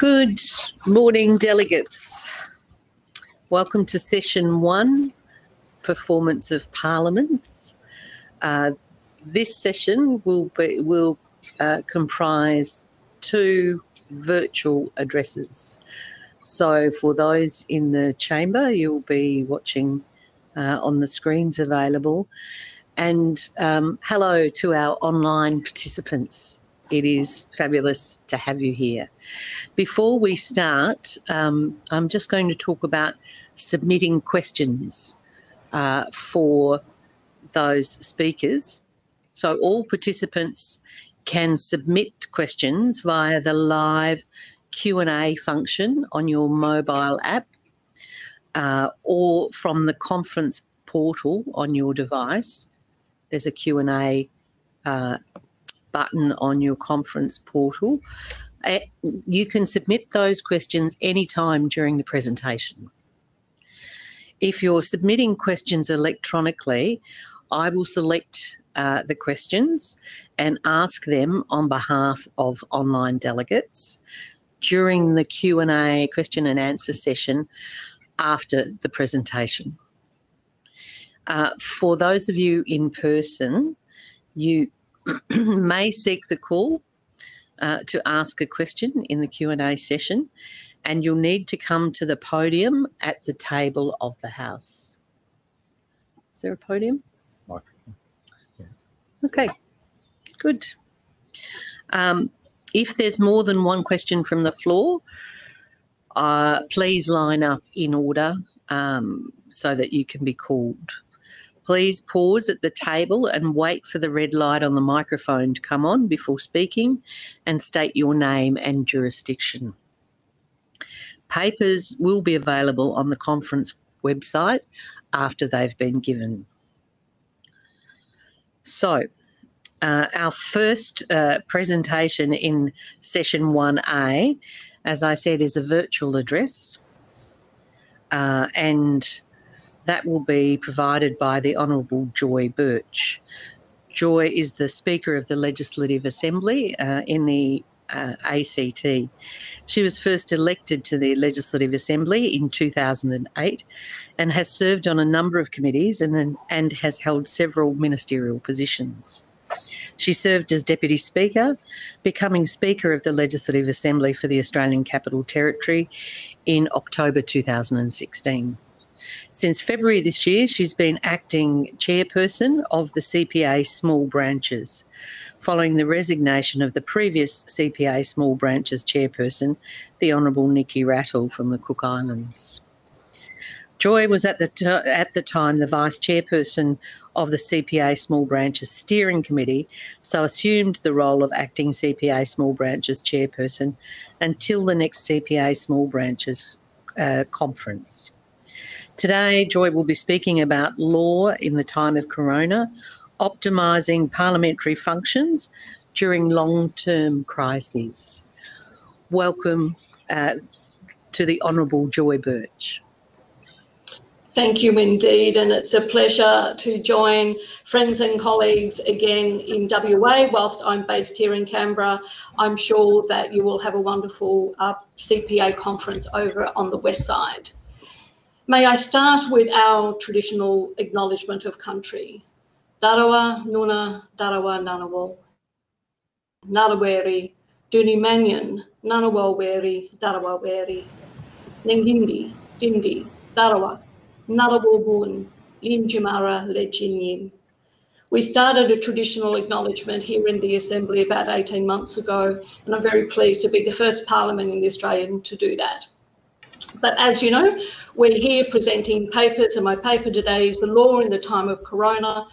Good morning, delegates. Welcome to session one, performance of parliaments. Uh, this session will be will uh, comprise two virtual addresses. So for those in the chamber, you'll be watching uh, on the screens available. And um, hello to our online participants. It is fabulous to have you here. Before we start, um, I'm just going to talk about submitting questions uh, for those speakers. So all participants can submit questions via the live Q&A function on your mobile app uh, or from the conference portal on your device. There's a Q&A uh, button on your conference portal. Uh, you can submit those questions anytime during the presentation. If you're submitting questions electronically, I will select uh, the questions and ask them on behalf of online delegates during the Q&A question and answer session after the presentation. Uh, for those of you in person, you may seek the call uh, to ask a question in the Q&A session and you'll need to come to the podium at the table of the House. Is there a podium? Microphone. Yeah. Okay, good. Um, if there's more than one question from the floor, uh, please line up in order um, so that you can be called. Please pause at the table and wait for the red light on the microphone to come on before speaking and state your name and jurisdiction. Papers will be available on the conference website after they've been given. So, uh, our first uh, presentation in session 1A, as I said, is a virtual address. Uh, and that will be provided by the Honourable Joy Burch. Joy is the Speaker of the Legislative Assembly uh, in the uh, ACT. She was first elected to the Legislative Assembly in 2008 and has served on a number of committees and, and has held several ministerial positions. She served as Deputy Speaker, becoming Speaker of the Legislative Assembly for the Australian Capital Territory in October 2016. Since February this year, she's been acting chairperson of the CPA small branches, following the resignation of the previous CPA small branches chairperson, the Honourable Nikki Rattle from the Cook Islands. Joy was at the, t- at the time the vice chairperson of the CPA Small Branches Steering Committee, so assumed the role of acting CPA Small Branches chairperson until the next CPA Small Branches uh, conference. Today, Joy will be speaking about law in the time of Corona, optimising parliamentary functions during long term crises. Welcome uh, to the Honourable Joy Burch. Thank you indeed, and it's a pleasure to join friends and colleagues again in WA whilst I'm based here in Canberra. I'm sure that you will have a wonderful uh, CPA conference over on the west side. May I start with our traditional acknowledgement of country. Darawa Nuna Darawa Nanawo. Naraweri, Duni Manyan, Nanawaweri, Darawaweri. Nengindi, Dindi, Darawa, Narawobun, Linjimara, Lejinyim. We started a traditional acknowledgement here in the Assembly about 18 months ago, and I'm very pleased to be the first Parliament in the Australian to do that. But as you know, we're here presenting papers, and my paper today is The Law in the Time of Corona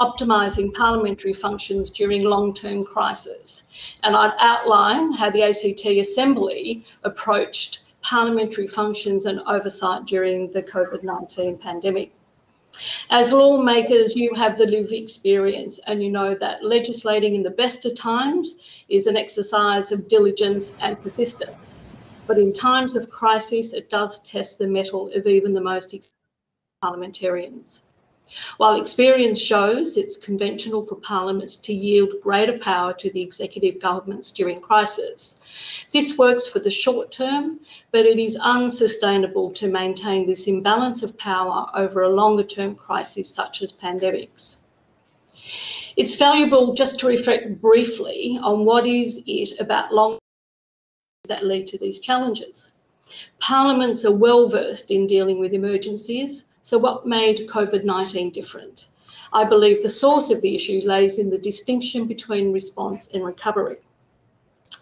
Optimising Parliamentary Functions During Long Term Crisis. And I'd outline how the ACT Assembly approached parliamentary functions and oversight during the COVID 19 pandemic. As lawmakers, you have the lived experience, and you know that legislating in the best of times is an exercise of diligence and persistence. But in times of crisis, it does test the mettle of even the most parliamentarians. While experience shows it's conventional for parliaments to yield greater power to the executive governments during crisis, this works for the short term, but it is unsustainable to maintain this imbalance of power over a longer term crisis such as pandemics. It's valuable just to reflect briefly on what is it about long that lead to these challenges. Parliaments are well versed in dealing with emergencies, so, what made COVID 19 different? I believe the source of the issue lays in the distinction between response and recovery.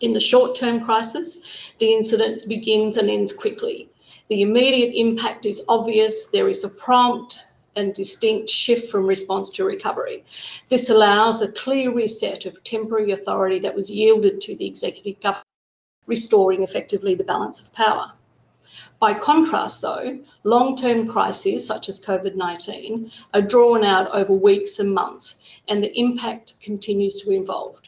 In the short term crisis, the incident begins and ends quickly. The immediate impact is obvious. There is a prompt and distinct shift from response to recovery. This allows a clear reset of temporary authority that was yielded to the executive government, restoring effectively the balance of power. By contrast, though, long term crises such as COVID 19 are drawn out over weeks and months, and the impact continues to evolve.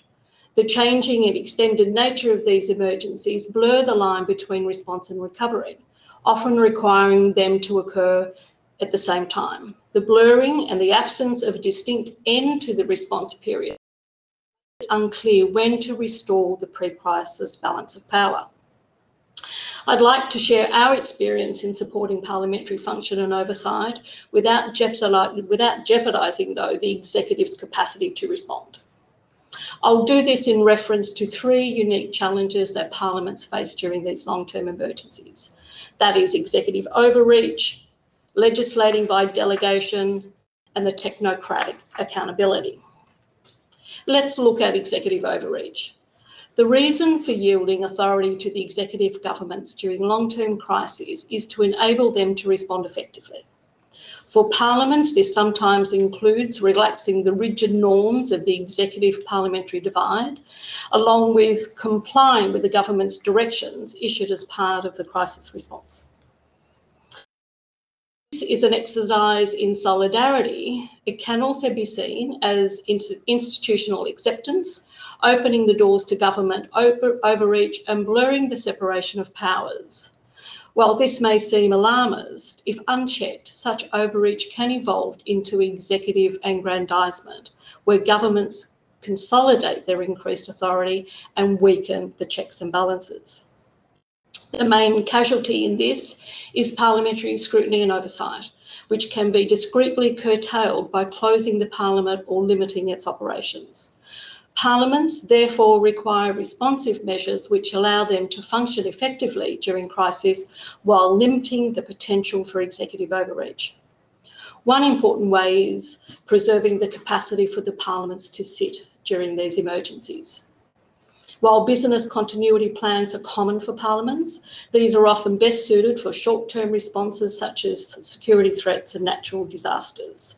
The changing and extended nature of these emergencies blur the line between response and recovery, often requiring them to occur at the same time. The blurring and the absence of a distinct end to the response period unclear when to restore the pre-crisis balance of power. I'd like to share our experience in supporting parliamentary function and oversight without, without jeopardising, though, the executive's capacity to respond. I'll do this in reference to three unique challenges that parliaments face during these long-term emergencies. That is executive overreach, legislating by delegation, and the technocratic accountability. Let's look at executive overreach. The reason for yielding authority to the executive governments during long term crises is to enable them to respond effectively. For parliaments, this sometimes includes relaxing the rigid norms of the executive parliamentary divide, along with complying with the government's directions issued as part of the crisis response. This is an exercise in solidarity. It can also be seen as institutional acceptance opening the doors to government over, overreach and blurring the separation of powers. While this may seem alarmist, if unchecked, such overreach can evolve into executive aggrandisement, where governments consolidate their increased authority and weaken the checks and balances. The main casualty in this is parliamentary scrutiny and oversight, which can be discreetly curtailed by closing the parliament or limiting its operations. Parliaments therefore require responsive measures which allow them to function effectively during crisis while limiting the potential for executive overreach. One important way is preserving the capacity for the parliaments to sit during these emergencies. While business continuity plans are common for parliaments, these are often best suited for short term responses such as security threats and natural disasters.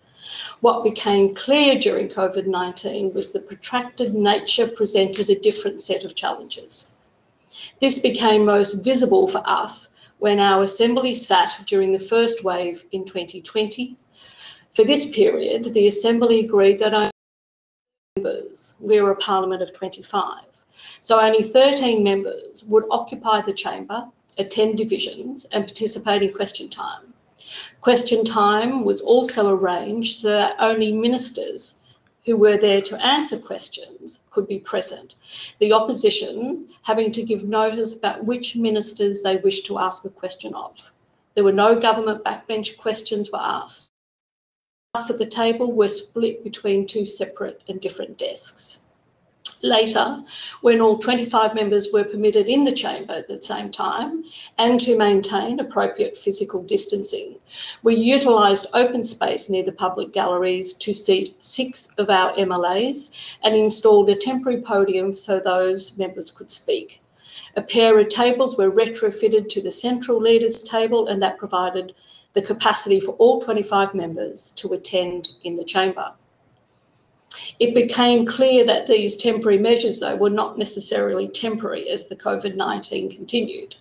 What became clear during COVID 19 was the protracted nature presented a different set of challenges. This became most visible for us when our Assembly sat during the first wave in 2020. For this period, the Assembly agreed that only members, we're a parliament of 25, so only 13 members would occupy the chamber, attend divisions, and participate in question time. Question time was also arranged so that only ministers who were there to answer questions could be present. The opposition having to give notice about which ministers they wished to ask a question of. There were no government backbench questions were asked. Parts at the table were split between two separate and different desks. Later, when all 25 members were permitted in the chamber at the same time and to maintain appropriate physical distancing, we utilised open space near the public galleries to seat six of our MLAs and installed a temporary podium so those members could speak. A pair of tables were retrofitted to the central leaders table and that provided the capacity for all 25 members to attend in the chamber. It became clear that these temporary measures, though, were not necessarily temporary as the COVID 19 continued.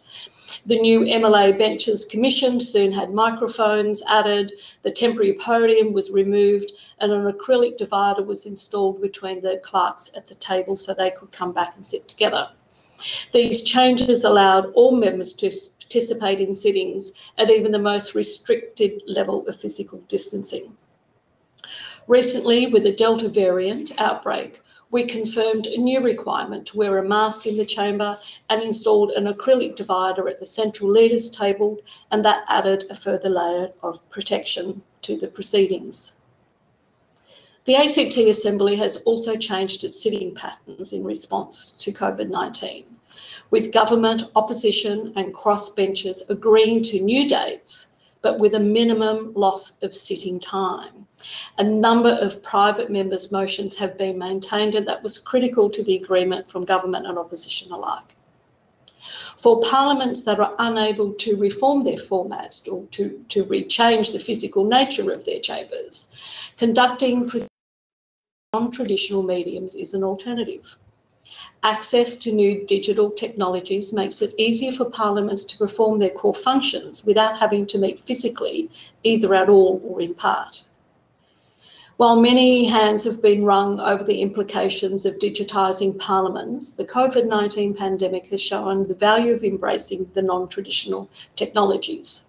The new MLA benches commissioned soon had microphones added, the temporary podium was removed, and an acrylic divider was installed between the clerks at the table so they could come back and sit together. These changes allowed all members to participate in sittings at even the most restricted level of physical distancing. Recently, with the Delta variant outbreak, we confirmed a new requirement to wear a mask in the chamber and installed an acrylic divider at the central leaders table, and that added a further layer of protection to the proceedings. The ACT Assembly has also changed its sitting patterns in response to COVID 19, with government, opposition, and crossbenchers agreeing to new dates, but with a minimum loss of sitting time. A number of private members' motions have been maintained, and that was critical to the agreement from government and opposition alike. For parliaments that are unable to reform their formats or to, to rechange the physical nature of their chambers, conducting non-traditional mediums is an alternative. Access to new digital technologies makes it easier for parliaments to perform their core functions without having to meet physically, either at all or in part. While many hands have been wrung over the implications of digitising parliaments, the COVID 19 pandemic has shown the value of embracing the non traditional technologies.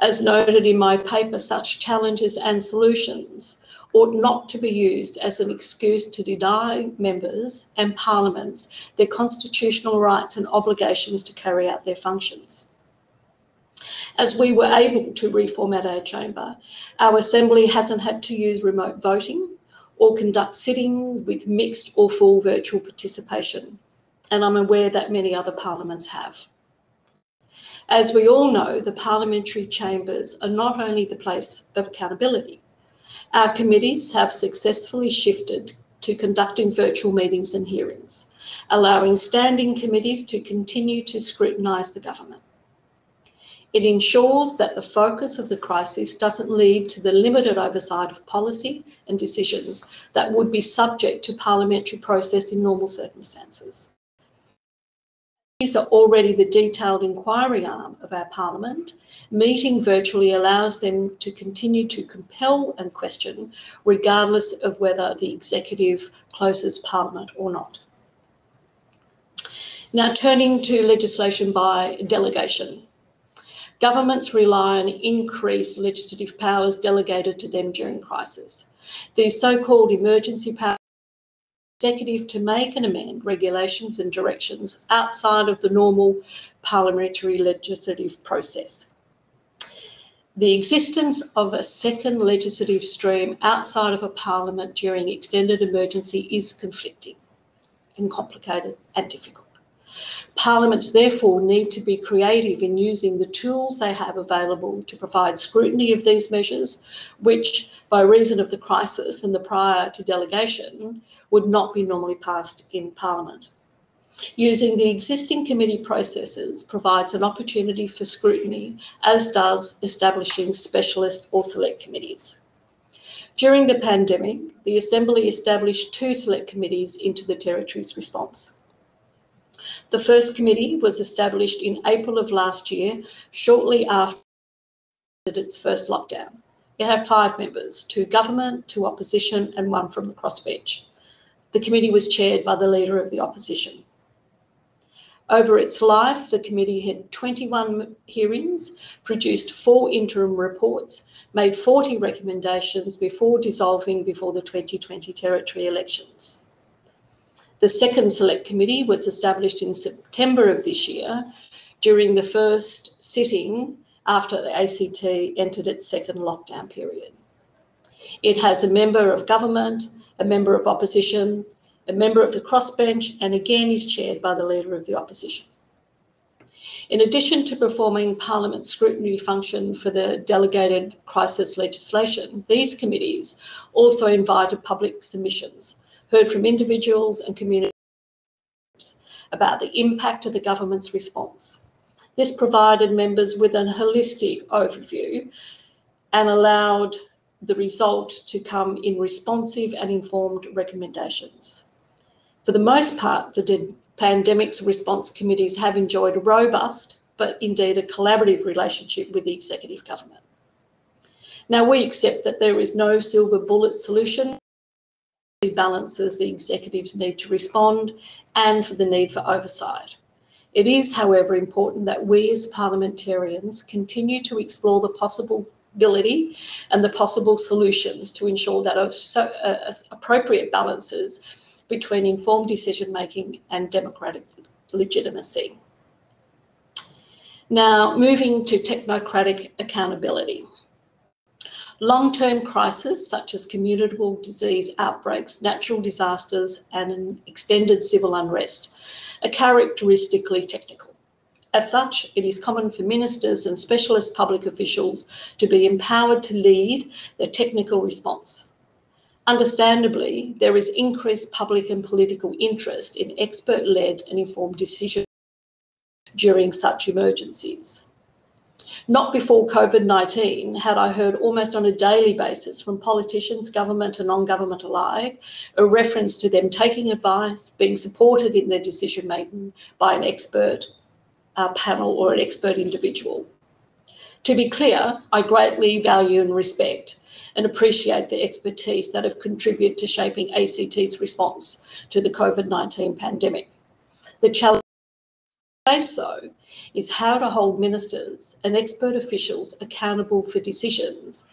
As noted in my paper, such challenges and solutions ought not to be used as an excuse to deny members and parliaments their constitutional rights and obligations to carry out their functions. As we were able to reformat our chamber, our assembly hasn't had to use remote voting or conduct sittings with mixed or full virtual participation, and I'm aware that many other parliaments have. As we all know, the parliamentary chambers are not only the place of accountability, our committees have successfully shifted to conducting virtual meetings and hearings, allowing standing committees to continue to scrutinise the government. It ensures that the focus of the crisis doesn't lead to the limited oversight of policy and decisions that would be subject to parliamentary process in normal circumstances. These are already the detailed inquiry arm of our Parliament. Meeting virtually allows them to continue to compel and question, regardless of whether the executive closes Parliament or not. Now, turning to legislation by delegation. Governments rely on increased legislative powers delegated to them during crisis. These so called emergency powers executive to make and amend regulations and directions outside of the normal parliamentary legislative process. The existence of a second legislative stream outside of a parliament during extended emergency is conflicting and complicated and difficult. Parliaments therefore need to be creative in using the tools they have available to provide scrutiny of these measures, which, by reason of the crisis and the prior to delegation, would not be normally passed in Parliament. Using the existing committee processes provides an opportunity for scrutiny, as does establishing specialist or select committees. During the pandemic, the Assembly established two select committees into the Territory's response. The first committee was established in April of last year, shortly after its first lockdown. It had five members two government, two opposition, and one from the crossbench. The committee was chaired by the Leader of the Opposition. Over its life, the committee had 21 hearings, produced four interim reports, made 40 recommendations before dissolving before the 2020 territory elections. The second select committee was established in September of this year during the first sitting after the ACT entered its second lockdown period. It has a member of government, a member of opposition, a member of the crossbench, and again is chaired by the Leader of the Opposition. In addition to performing Parliament scrutiny function for the delegated crisis legislation, these committees also invited public submissions heard from individuals and communities about the impact of the government's response. This provided members with a holistic overview and allowed the result to come in responsive and informed recommendations. For the most part, the pandemic's response committees have enjoyed a robust, but indeed a collaborative relationship with the executive government. Now, we accept that there is no silver bullet solution balances the executive's need to respond and for the need for oversight. It is, however, important that we as parliamentarians continue to explore the possibility and the possible solutions to ensure that appropriate balances between informed decision making and democratic legitimacy. Now, moving to technocratic accountability. Long term crises such as communicable disease outbreaks, natural disasters, and an extended civil unrest are characteristically technical. As such, it is common for ministers and specialist public officials to be empowered to lead the technical response. Understandably, there is increased public and political interest in expert led and informed decision during such emergencies. Not before COVID 19 had I heard almost on a daily basis from politicians, government, and non government alike a reference to them taking advice, being supported in their decision making by an expert uh, panel or an expert individual. To be clear, I greatly value and respect and appreciate the expertise that have contributed to shaping ACT's response to the COVID 19 pandemic. The challenge face, though, is how to hold ministers and expert officials accountable for decisions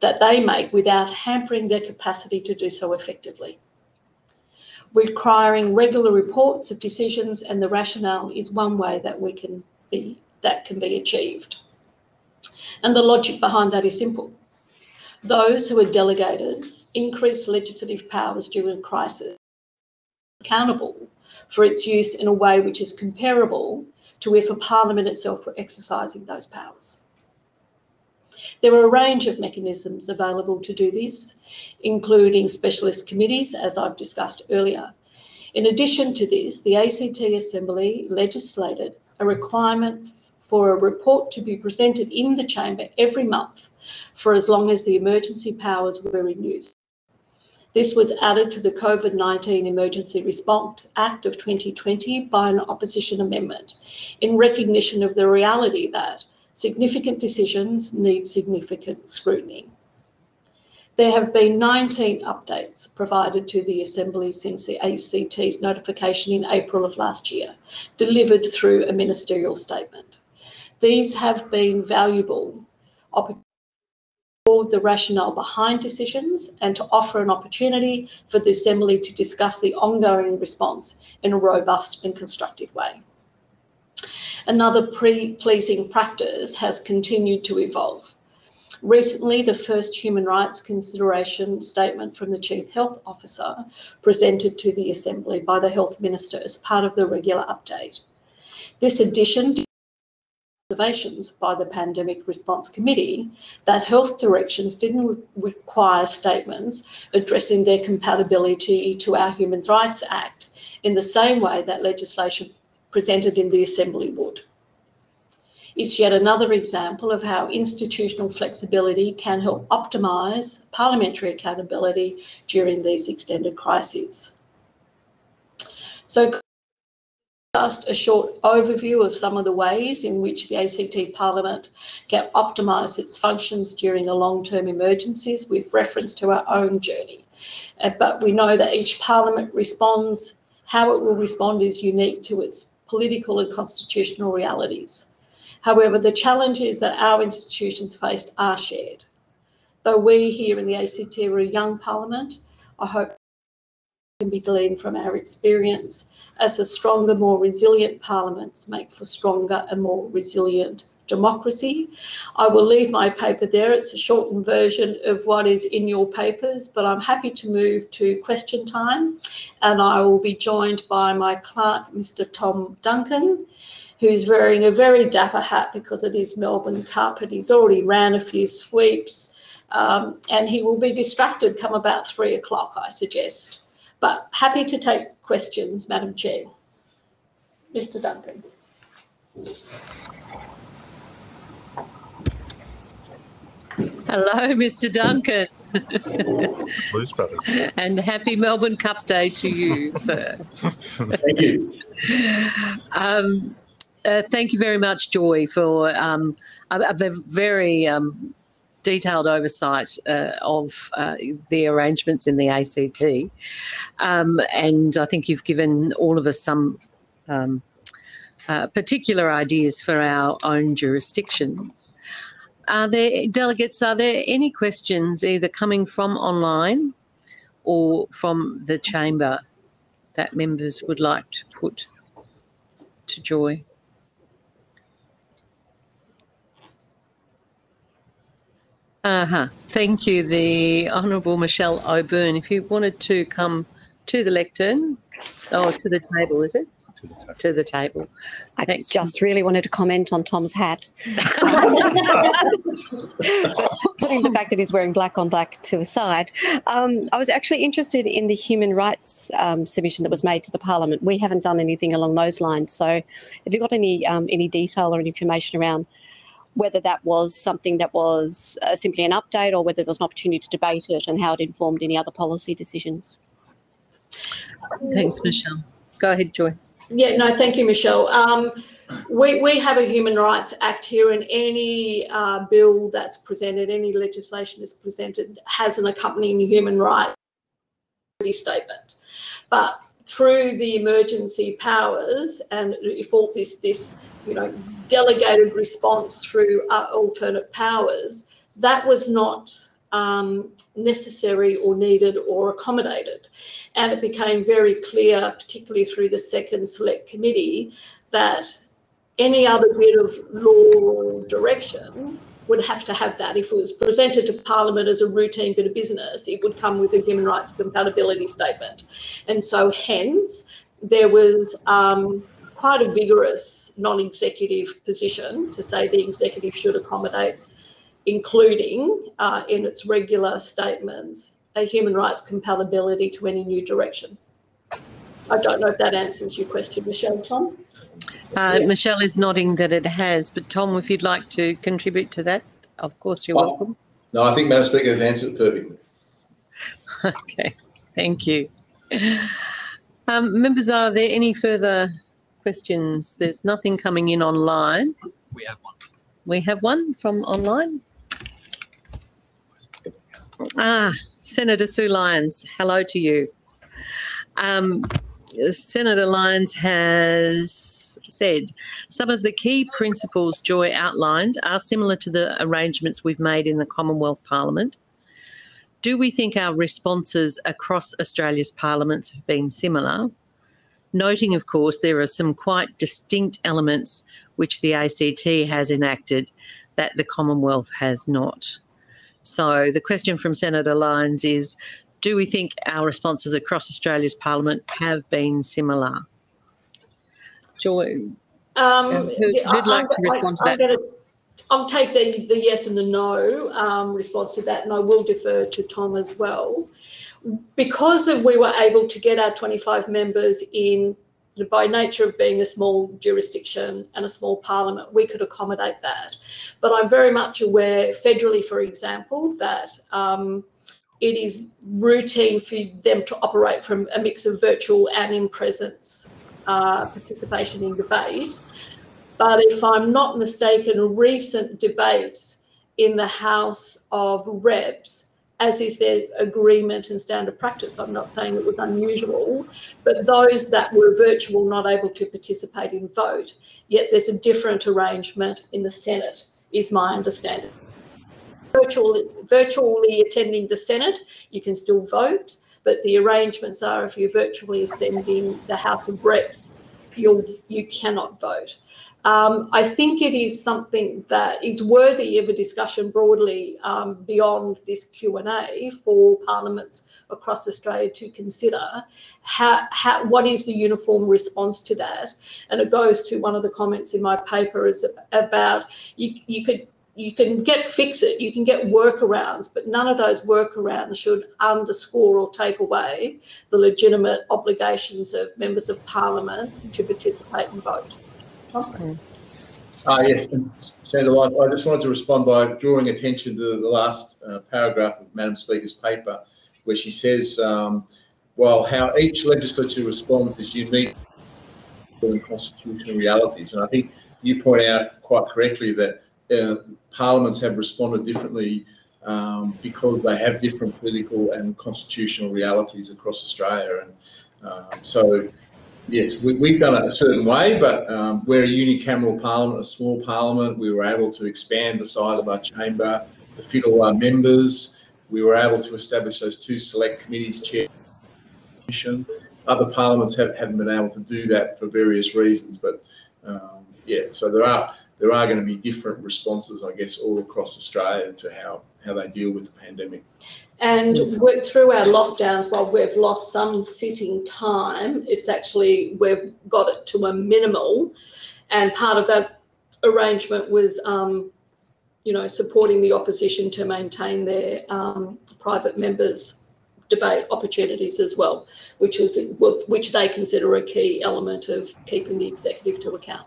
that they make without hampering their capacity to do so effectively. Requiring regular reports of decisions and the rationale is one way that we can be that can be achieved. And the logic behind that is simple. Those who are delegated increased legislative powers during a crisis accountable for its use in a way which is comparable to if a parliament itself were exercising those powers. There are a range of mechanisms available to do this, including specialist committees, as I've discussed earlier. In addition to this, the ACT Assembly legislated a requirement for a report to be presented in the chamber every month for as long as the emergency powers were in use. This was added to the COVID 19 Emergency Response Act of 2020 by an opposition amendment in recognition of the reality that significant decisions need significant scrutiny. There have been 19 updates provided to the Assembly since the ACT's notification in April of last year, delivered through a ministerial statement. These have been valuable opportunities the rationale behind decisions and to offer an opportunity for the Assembly to discuss the ongoing response in a robust and constructive way. Another pleasing practice has continued to evolve. Recently, the first human rights consideration statement from the Chief Health Officer presented to the Assembly by the Health Minister as part of the regular update. This addition observations by the Pandemic Response Committee that health directions didn't re- require statements addressing their compatibility to our Human Rights Act in the same way that legislation presented in the Assembly would. It's yet another example of how institutional flexibility can help optimise parliamentary accountability during these extended crises. So, just a short overview of some of the ways in which the ACT Parliament can optimise its functions during a long-term emergencies with reference to our own journey. Uh, but we know that each Parliament responds, how it will respond is unique to its political and constitutional realities. However, the challenges that our institutions faced are shared. Though we here in the ACT are a young Parliament, I hope can be gleaned from our experience as a stronger, more resilient parliaments make for stronger and more resilient democracy. I will leave my paper there. It's a shortened version of what is in your papers, but I'm happy to move to question time. And I will be joined by my clerk, Mr. Tom Duncan, who's wearing a very dapper hat because it is Melbourne Cup and he's already ran a few sweeps. Um, and he will be distracted come about three o'clock, I suggest. But happy to take questions, Madam Chair. Mr Duncan. Hello, Mr Duncan. Blues Brothers. and happy Melbourne Cup Day to you, sir. thank you. Um, uh, thank you very much, Joy, for um, a, a, very um, detailed oversight uh, of uh, the arrangements in the ACT. Um, and I think you've given all of us some um, uh, particular ideas for our own jurisdiction. Are there delegates? Are there any questions either coming from online or from the chamber that members would like to put to Joy? Uh huh. Thank you, the Honourable Michelle O'Byrne. If you wanted to come to the lectern, oh, to the table, is it? To the table. To the table. I Thanks. just really wanted to comment on Tom's hat. Putting the fact that he's wearing black on black to a side. Um, I was actually interested in the human rights um, submission that was made to the Parliament. We haven't done anything along those lines. So, have you got any um, any detail or any information around whether that was something that was uh, simply an update or whether there was an opportunity to debate it and how it informed any other policy decisions. Thanks, Michelle. Go ahead, Joy. Yeah, no, thank you, Michelle. Um, we, we have a Human Rights Act here, and any uh, bill that's presented, any legislation that's presented, has an accompanying human rights statement. But through the emergency powers and if all this this you know delegated response through uh, alternate powers that was not um, necessary or needed or accommodated and it became very clear particularly through the second select committee that any other bit of law or direction would have to have that. If it was presented to Parliament as a routine bit of business, it would come with a human rights compatibility statement. And so, hence, there was um, quite a vigorous non executive position to say the executive should accommodate, including uh, in its regular statements, a human rights compatibility to any new direction. I don't know if that answers your question, Michelle, Tom. Uh, yeah. Michelle is nodding that it has, but Tom, if you'd like to contribute to that, of course you're oh, welcome. No, I think Madam Speaker has answered it perfectly. okay, thank you. Um, members, are there any further questions? There's nothing coming in online. We have one. We have one from online. Ah, Senator Sue Lines, hello to you. Um, Senator Lines has said some of the key principles Joy outlined are similar to the arrangements we've made in the Commonwealth Parliament. Do we think our responses across Australia's parliaments have been similar? Noting, of course, there are some quite distinct elements which the ACT has enacted that the Commonwealth has not. So the question from Senator Lines is do we think our responses across Australia's parliament have been similar? Joy, um, who, would like to respond I, to that? Gonna, I'll take the, the yes and the no um, response to that, and I will defer to Tom as well. Because we were able to get our 25 members in by nature of being a small jurisdiction and a small parliament, we could accommodate that. But I'm very much aware, federally, for example, that um, it is routine for them to operate from a mix of virtual and in presence uh, participation in debate. But if I'm not mistaken, recent debates in the House of Reps, as is their agreement and standard practice, I'm not saying it was unusual, but those that were virtual, not able to participate in vote, yet there's a different arrangement in the Senate, is my understanding virtually, virtually attending the Senate, you can still vote, but the arrangements are if you're virtually attending the House of Reps, you'll, you cannot vote. Um, I think it is something that it's worthy of a discussion broadly um, beyond this Q and A for parliaments across Australia to consider. How, how, what is the uniform response to that? And it goes to one of the comments in my paper is about you, you could you can get fix it, you can get workarounds, but none of those workarounds should underscore or take away the legitimate obligations of members of parliament to participate and vote. Okay. Uh, yes, Senator Lines, I just wanted to respond by drawing attention to the last uh, paragraph of Madam Speaker's paper, where she says, um, well, how each legislature responds is unique to constitutional realities. And I think you point out quite correctly that uh, parliaments have responded differently um, because they have different political and constitutional realities across Australia. And um, so Yes, we, we've done it a certain way, but um, we're a unicameral parliament, a small parliament. We were able to expand the size of our chamber to fit all our members. We were able to establish those two select committees, chair. Other parliaments have, haven't been able to do that for various reasons, but um, yeah, so there are there are going to be different responses, I guess, all across Australia to how how they deal with the pandemic. And through our lockdowns, while we've lost some sitting time, it's actually we've got it to a minimal. And part of that arrangement was, um, you know, supporting the opposition to maintain their um, private members' debate opportunities as well, which was which they consider a key element of keeping the executive to account.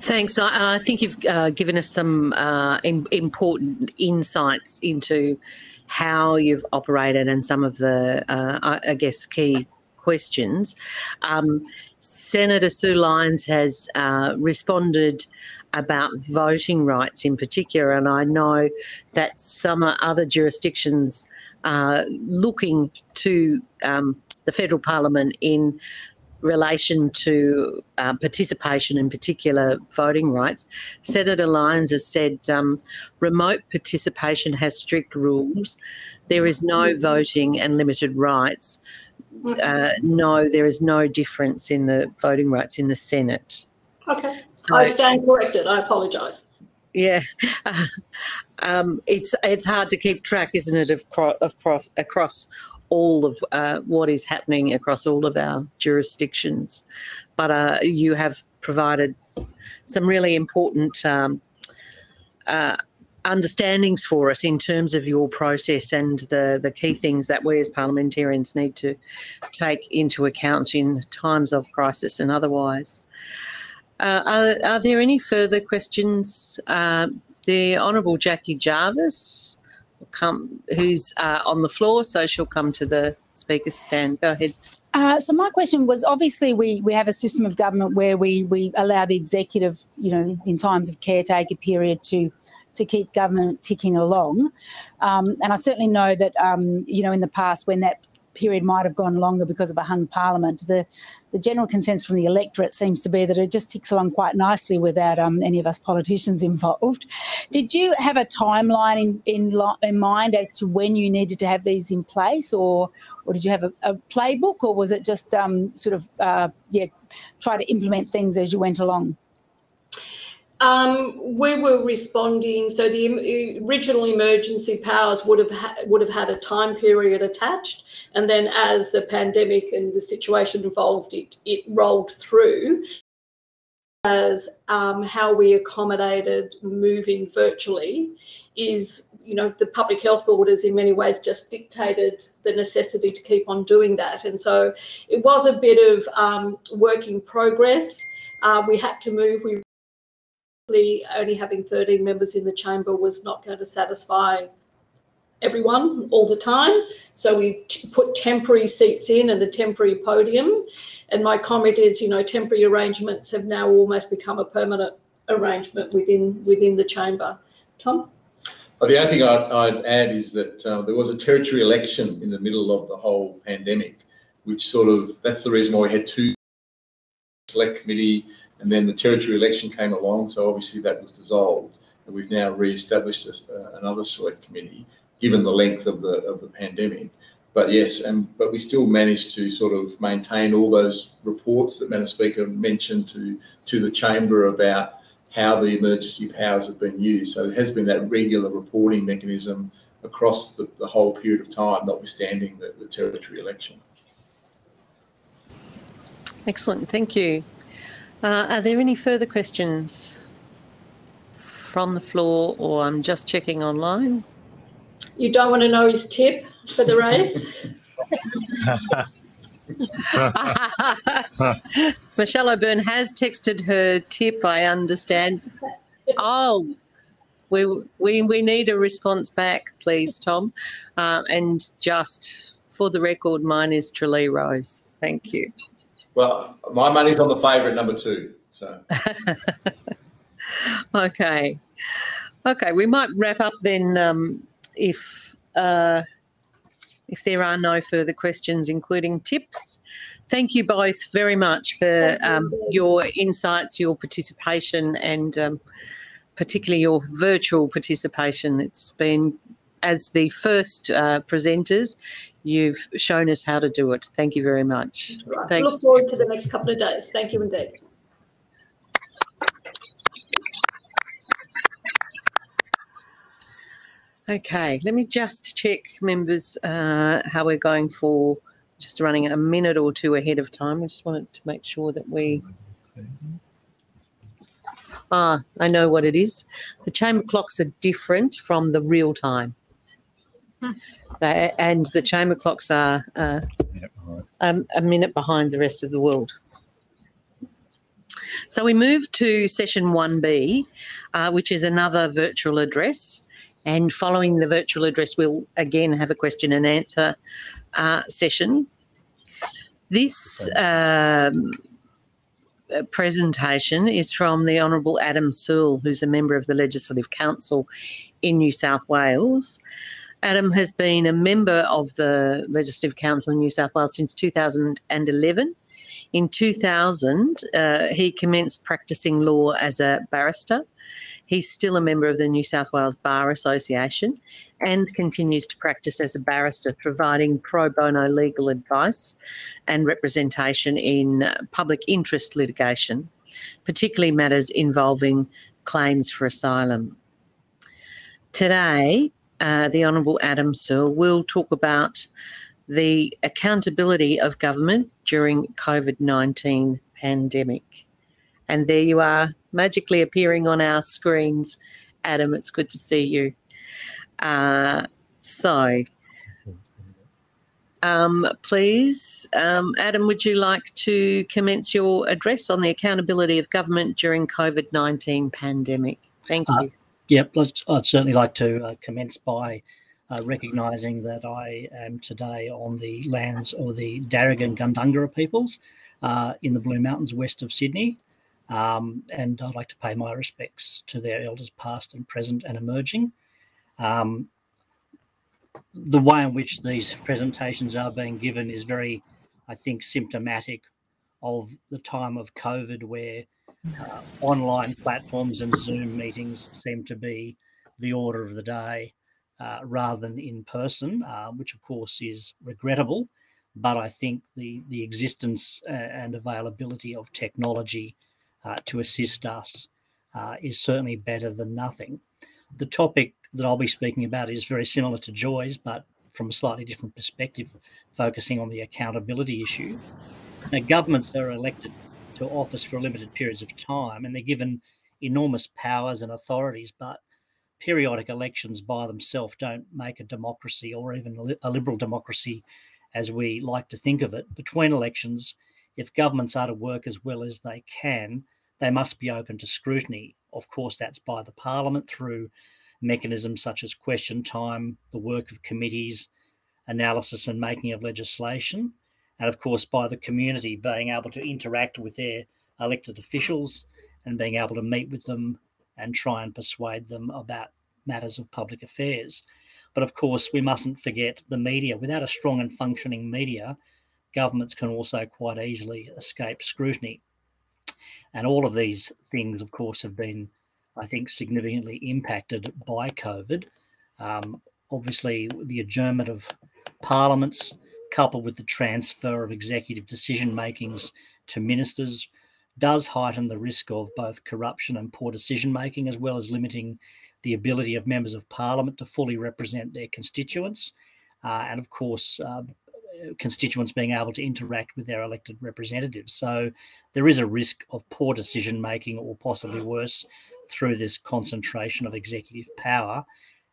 Thanks. I, I think you've uh, given us some uh, im- important insights into how you've operated and some of the, uh, I, guess, key questions. Um, Senator Sue Lines has uh, responded about voting rights in particular, and I know that some other jurisdictions are looking to um, the federal parliament in relation to uh, participation, in particular voting rights, Senator Lines has said um, remote participation has strict rules. There is no voting and limited rights. Uh, no, there is no difference in the voting rights in the Senate. Okay, So, I stand corrected. I apologise. yeah, um, it's it's hard to keep track, isn't it, of, cro- of cross, across all of uh, what is happening across all of our jurisdictions. But uh, you have provided some really important um, uh, understandings for us in terms of your process and the, the key things that we as parliamentarians need to take into account in times of crisis and otherwise. Uh, are, are there any further questions? Uh, the Honourable Jackie Jarvis, come, who's uh, on the floor, so she'll come to the speaker's stand. Go ahead. Uh, so my question was obviously we we have a system of government where we we allow the executive, you know, in times of caretaker period to to keep government ticking along, um, and I certainly know that um, you know in the past when that period might have gone longer because of a hung parliament, the the general consensus from the electorate seems to be that it just ticks along quite nicely without um, any of us politicians involved. Did you have a timeline in in, in mind as to when you needed to have these in place, or or did you have a, a playbook, or was it just um, sort of uh, yeah try to implement things as you went along? Um, we were responding. So the original emergency powers would have ha- would have had a time period attached, and then as the pandemic and the situation evolved, it it rolled through. As um, how we accommodated moving virtually is, you know, the public health orders in many ways just dictated the necessity to keep on doing that, and so it was a bit of um, work in progress. Uh, we had to move. We only having 13 members in the chamber was not going to satisfy everyone all the time. So we put temporary seats in and the temporary podium. And my comment is, you know, temporary arrangements have now almost become a permanent arrangement within within the chamber. Tom? But the only thing I'd, I'd add is that uh, there was a territory election in the middle of the whole pandemic, which sort of that's the reason why we had two select committee, and then the territory election came along. So obviously that was dissolved, and we've now re-established a, uh, another select committee, given the length of the of the pandemic. But yes, and but we still managed to sort of maintain all those reports that Madam Speaker mentioned to to the chamber about how the emergency powers have been used. So there has been that regular reporting mechanism across the, the whole period of time, notwithstanding the, the territory election. Excellent, thank you. Uh, are there any further questions from the floor, or I'm just checking online? You don't want to know his tip for the race? Michelle O'Byrne has texted her tip, I understand. Oh, we, we, we need a response back, please, Tom. Uh, and just for the record, mine is Tralee Rose. Thank you. Well, my money's on the favourite number two. So Okay. Okay, we might wrap up then um, if uh, if there are no further questions, including tips. thank you both very much for um, your insights, your participation, and um, particularly your virtual participation. It's been, as the first uh, presenters, you've shown us how to do it. Thank you very much. Right. Thanks. Look forward to the next couple of days. Thank you indeed. Okay, let me just check, members, uh, how we're going for just running a minute or two ahead of time. I just wanted to make sure that we. Ah, I know what it is. The chamber clocks are different from the real time. And the chamber clocks are uh, um, a minute behind the rest of the world. So we move to session 1B, uh, which is another virtual address. And following the virtual address, we'll again have a question and answer uh, session. This um, presentation is from the Honourable Adam Searle, who's a member of the Legislative Council in New South Wales. Adam has been a member of the Legislative Council in New South Wales since 2011. In 2000, uh, he commenced practicing law as a barrister. He's still a member of the New South Wales Bar Association and continues to practice as a barrister, providing pro bono legal advice and representation in uh, public interest litigation, particularly matters involving claims for asylum. Today, uh, the Honourable Adam Searle will talk about the accountability of government during COVID-19 pandemic. And there you are, magically appearing on our screens. Adam, it's good to see you. Uh, so, um, please, um, Adam, would you like to commence your address on the accountability of government during COVID-19 pandemic? Thank Uh, you. Yep, let's- I'd certainly like to uh, commence by uh, recognising that I am today on the lands of the Darug Gundungurra peoples uh, in the Blue Mountains west of Sydney. Um, and I'd like to pay my respects to their elders past and present and emerging. Um, the way in which these presentations are being given is very, I think, symptomatic of the time of COVID where uh, online platforms and Zoom meetings seem to be the order of the day uh, rather than in person, uh, which of course is regrettable. But I think the the existence uh, and availability of technology uh, to assist us uh, is certainly better than nothing. The topic that I'll be speaking about is very similar to Joy's, but from a slightly different perspective, focusing on the accountability issue. Now, governments are elected to office for limited periods of time and they're given enormous powers and authorities, but periodic elections by themselves don't make a democracy or even a liberal democracy as we like to think of it. Between elections, if governments are to work as well as they can, they must be open to scrutiny. Of course, that's by the parliament through mechanisms such as question time, the work of committees, analysis and making of legislation, and of course by the community being able to interact with their elected officials and being able to meet with them and try and persuade them about matters of public affairs. But of course, we mustn't forget the media. Without a strong and functioning media, governments can also quite easily escape scrutiny. And all of these things, of course, have been, I think, significantly impacted by COVID. Um, obviously, the adjournment of parliaments, coupled with the transfer of executive decision makings to ministers, does heighten the risk of both corruption and poor decision making, as well as limiting the ability of members of parliament to fully represent their constituents. Uh, and of course, uh, constituents being able to interact with their elected representatives. So there is a risk of poor decision making, or possibly worse, through this concentration of executive power.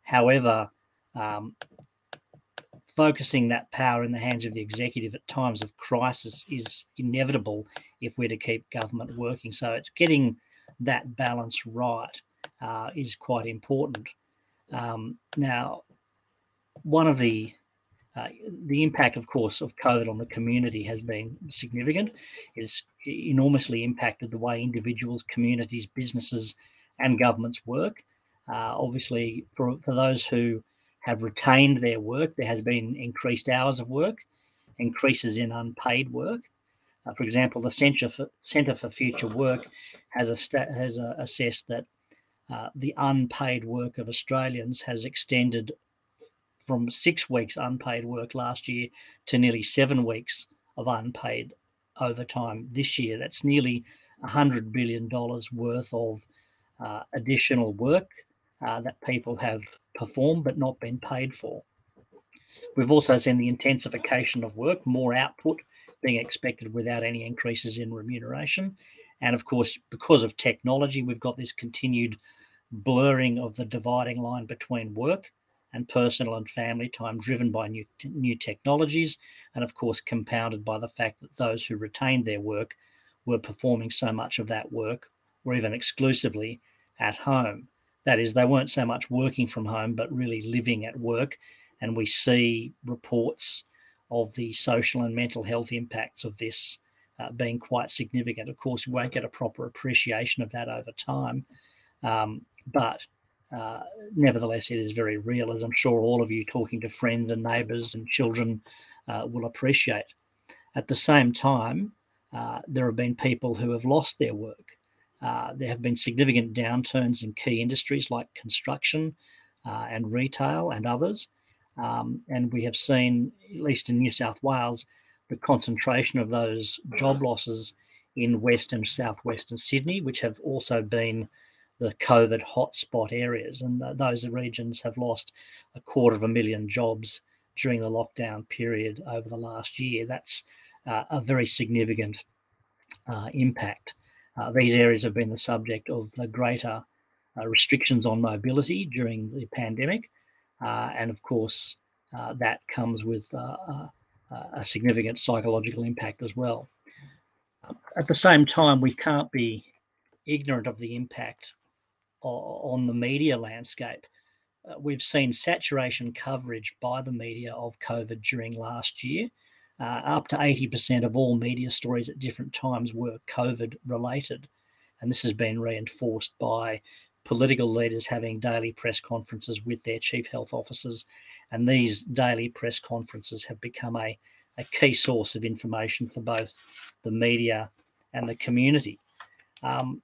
However, um, focusing that power in the hands of the executive at times of crisis is inevitable if we're to keep government working. So it's getting that balance right uh, is quite important. Um, now, one of the uh, the impact, of course, of COVID on the community has been significant. It's enormously impacted the way individuals, communities, businesses, and governments work. Uh, obviously, for, for those who have retained their work, there has been increased hours of work, increases in unpaid work, Uh, for example, the Centre for, Centre for Future Work has, a has a, assessed that uh, the unpaid work of Australians has extended from six weeks unpaid work last year to nearly seven weeks of unpaid overtime this year. That's nearly $100 billion worth of uh, additional work uh, that people have performed but not been paid for. We've also seen the intensification of work, more output being expected without any increases in remuneration. And of course, because of technology, we've got this continued blurring of the dividing line between work and personal and family time driven by new, new technologies, and of course, compounded by the fact that those who retained their work were performing so much of that work, or even exclusively, at home. That is, they weren't so much working from home, but really living at work. And we see reports of the social and mental health impacts of this uh, being quite significant. Of course, we won't get a proper appreciation of that over time, um, but uh, nevertheless, it is very real, as I'm sure all of you talking to friends and neighbours and children uh, will appreciate. At the same time, uh, there have been people who have lost their work. Uh, there have been significant downturns in key industries like construction uh, and retail and others. Um, and we have seen, at least in New South Wales, the concentration of those job losses in West and Southwestern Sydney, which have also been the COVID hotspot areas. And those regions have lost a quarter of a million jobs during the lockdown period over the last year. That's uh, a very significant uh, impact. Uh, these areas have been the subject of the greater uh, restrictions on mobility during the pandemic. Uh, and of course, uh, that comes with a significant psychological impact as well. At the same time, we can't be ignorant of the impact on the media landscape. Uh, we've seen saturation coverage by the media of COVID during last year. Uh, up to 80% of all media stories at different times were COVID related. And this has been reinforced by political leaders having daily press conferences with their chief health officers. And these daily press conferences have become a, a key source of information for both the media and the community. Um,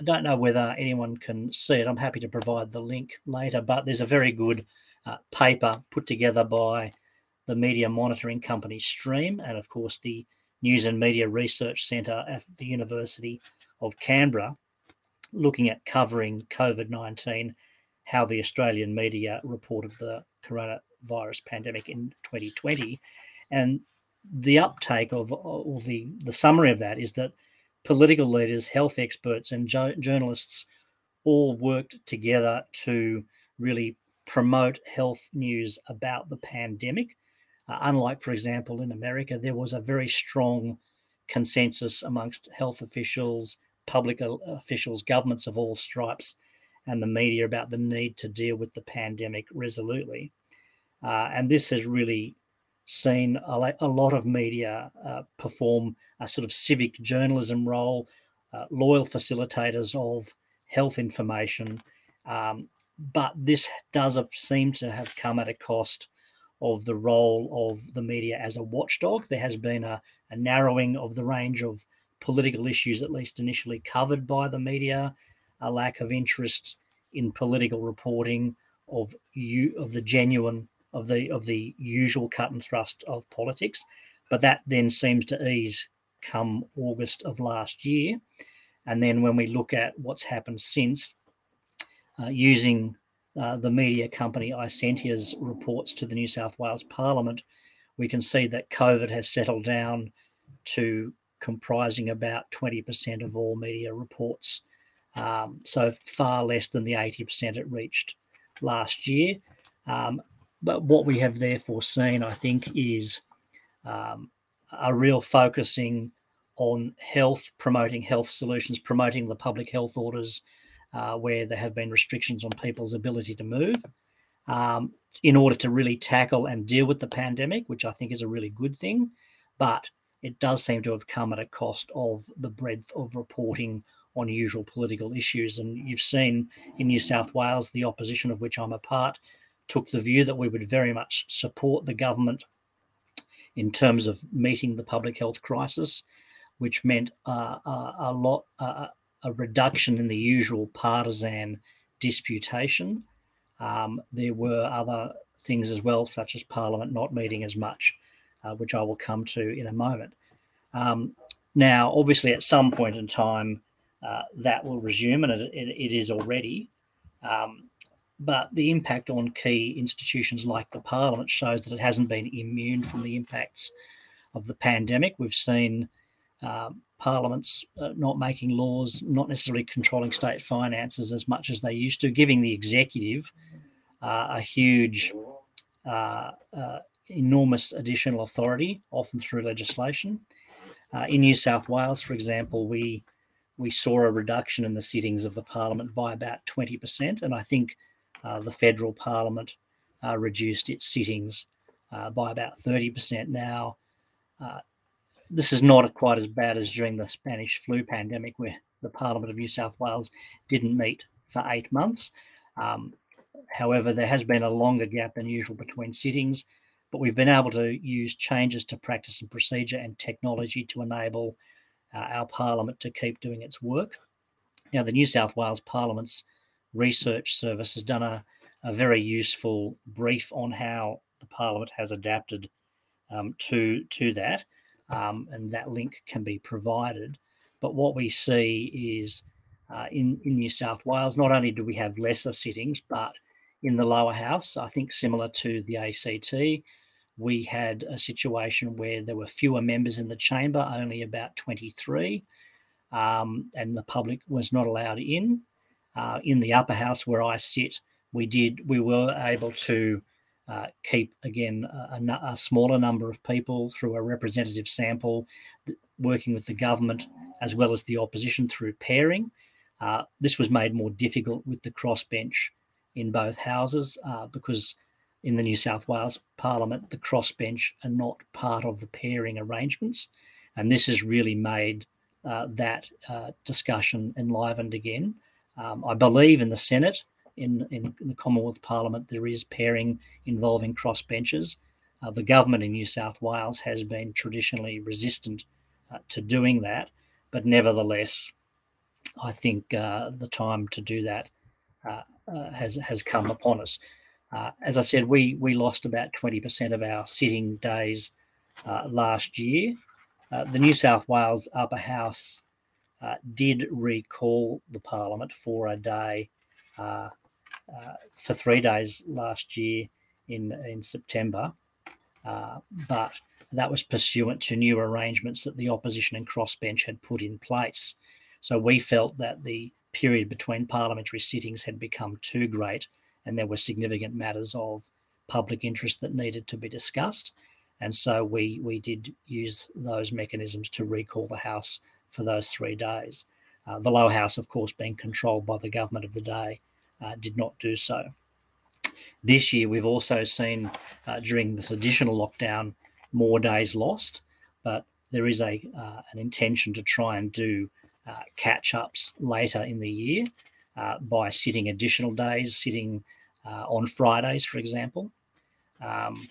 I don't know whether anyone can see it. I'm happy to provide the link later, but there's a very good uh, paper put together by the media monitoring company Streem and, of course, the News and Media Research Centre at the University of Canberra, looking at covering COVID 19, how the Australian media reported the coronavirus pandemic in 2020. And the uptake of, uh, or the, the summary of that is that political leaders, health experts, and jo- journalists all worked together to really promote health news about the pandemic. Uh, unlike, for example, in America, there was a very strong consensus amongst health officials, public officials, governments of all stripes, and the media about the need to deal with the pandemic resolutely. Uh, and this has really seen a, a lot of media uh, perform a sort of civic journalism role, uh, loyal facilitators of health information. Um, but this does seem to have come at a cost of the role of the media as a watchdog. There has been a, a narrowing of the range of political issues, at least initially covered by the media, a lack of interest in political reporting of you of the genuine of the of the usual cut and thrust of politics, but that then seems to ease come August of last year, and then when we look at what's happened since, uh, using uh, the media company Isentia's reports to the New South Wales Parliament, we can see that COVID has settled down to comprising about 20% of all media reports. Um, so far less than the 80% it reached last year. Um, but what we have therefore seen, I think, is um, a real focusing on health, promoting health solutions, promoting the public health orders uh, where there have been restrictions on people's ability to move um, in order to really tackle and deal with the pandemic, which I think is a really good thing. But it does seem to have come at a cost of the breadth of reporting on usual political issues. And you've seen in New South Wales, the opposition of which I'm a part, took the view that we would very much support the government in terms of meeting the public health crisis, which meant uh, a, a, lot a reduction in the usual partisan disputation. Um, there were other things as well, such as Parliament not meeting as much, uh, which I will come to in a moment. Um, now, obviously, at some point in time, uh, that will resume, and it, it, it is already. Um, but the impact on key institutions like the Parliament shows that it hasn't been immune from the impacts of the pandemic. We've seen um, parliaments uh, not making laws, not necessarily controlling state finances as much as they used to, giving the executive uh, a huge, uh, uh enormous additional authority, often through legislation. Uh, in New South Wales, for example, we we saw a reduction in the sittings of the parliament by about 20%, and I think uh, the federal parliament reduced its sittings by about 30%. Now, this is not quite as bad as during the Spanish flu pandemic, where the Parliament of New South Wales didn't meet for eight months. Um, however, there has been a longer gap than usual between sittings, but we've been able to use changes to practice and procedure and technology to enable uh, our Parliament to keep doing its work. Now, the New South Wales Parliament's research service has done a, a very useful brief on how the Parliament has adapted um, to, to that um, and that link can be provided. But what we see is uh, in, in New South Wales, not only do we have lesser sittings, but in the lower house, I think similar to the ACT, we had a situation where there were fewer members in the chamber, only about 23, um, and the public was not allowed in. Uh, in the upper house where I sit, we did we were able to uh, keep again a, a, smaller number of people through a representative sample, working with the government as well as the opposition through pairing. Uh, this was made more difficult with the crossbench in both houses uh, because in the New South Wales Parliament, the crossbench are not part of the pairing arrangements. And this has really made uh, that uh, discussion enlivened again. Um, I believe in the Senate, in, in, the Commonwealth Parliament, there is pairing involving crossbenchers. Uh, the government in New South Wales has been traditionally resistant uh, to doing that, but nevertheless, I think uh, the time to do that uh, uh, has has come upon us. Uh, as I said, we we lost about twenty percent of our sitting days last year. the New South Wales Upper House did recall the Parliament for a day uh, uh, for three days last year in in September, uh, but that was pursuant to new arrangements that the opposition and crossbench had put in place. So we felt that the period between parliamentary sittings had become too great, and there were significant matters of public interest that needed to be discussed. And so we we did use those mechanisms to recall the House for those three days. Uh, the lower house, of course, being controlled by the government of the day, uh, did not do so. This year, we've also seen uh, during this additional lockdown more days lost, but there is a uh, an intention to try and do uh, catch ups later in the year uh, by sitting additional days, sitting uh, on Fridays, for example. Um,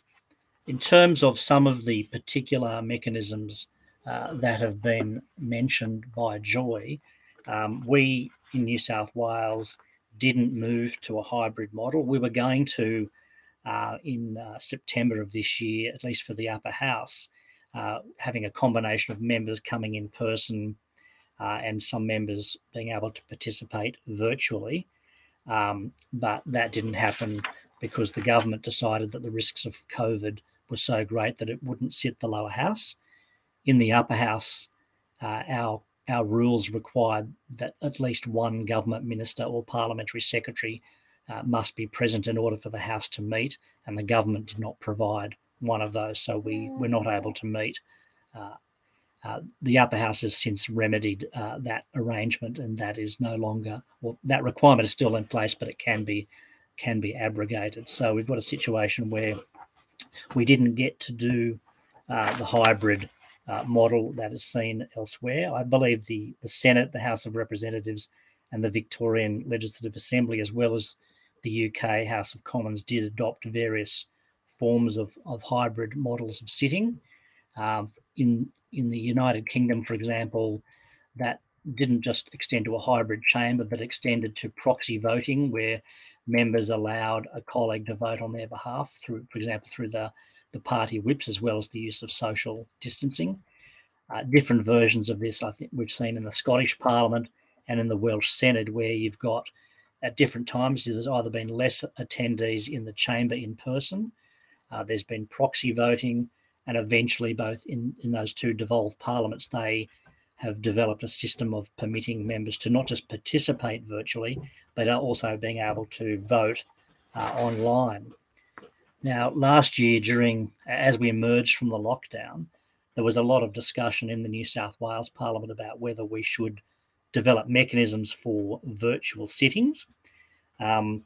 in terms of some of the particular mechanisms that have been mentioned by Joy, um, we in New South Wales didn't move to a hybrid model. We were going to uh, in uh, September of this year, at least for the upper house, uh, having a combination of members coming in person uh, and some members being able to participate virtually. Um, but that didn't happen because the government decided that the risks of COVID were so great that it wouldn't sit the lower house. In the upper house, uh, our our rules required that at least one government minister or parliamentary secretary uh, must be present in order for the House to meet, and the government did not provide one of those, so we were not able to meet. Uh, uh, the upper house has since remedied uh, that arrangement, and that is no longer, well, that requirement is still in place, but it can be can be abrogated. So we've got a situation where we didn't get to do uh, the hybrid uh, model that is seen elsewhere. I believe the, the Senate, the House of Representatives, and the Victorian Legislative Assembly, as well as the UK House of Commons, did adopt various forms of, of hybrid models of sitting. Um, in in the United Kingdom, for example, that didn't just extend to a hybrid chamber, but extended to proxy voting, where members allowed a colleague to vote on their behalf through, for example, through the, the party whips, as well as the use of social distancing. Uh, different versions of this, I think, we've seen in the Scottish Parliament and in the Welsh Senate, where you've got at different times there's either been less attendees in the chamber in person, uh, there's been proxy voting, and eventually, both in, in those two devolved parliaments, they have developed a system of permitting members to not just participate virtually, but are also being able to vote uh, online. Now, last year, during as we emerged from the lockdown, there was a lot of discussion in the New South Wales Parliament about whether we should develop mechanisms for virtual sittings. Um,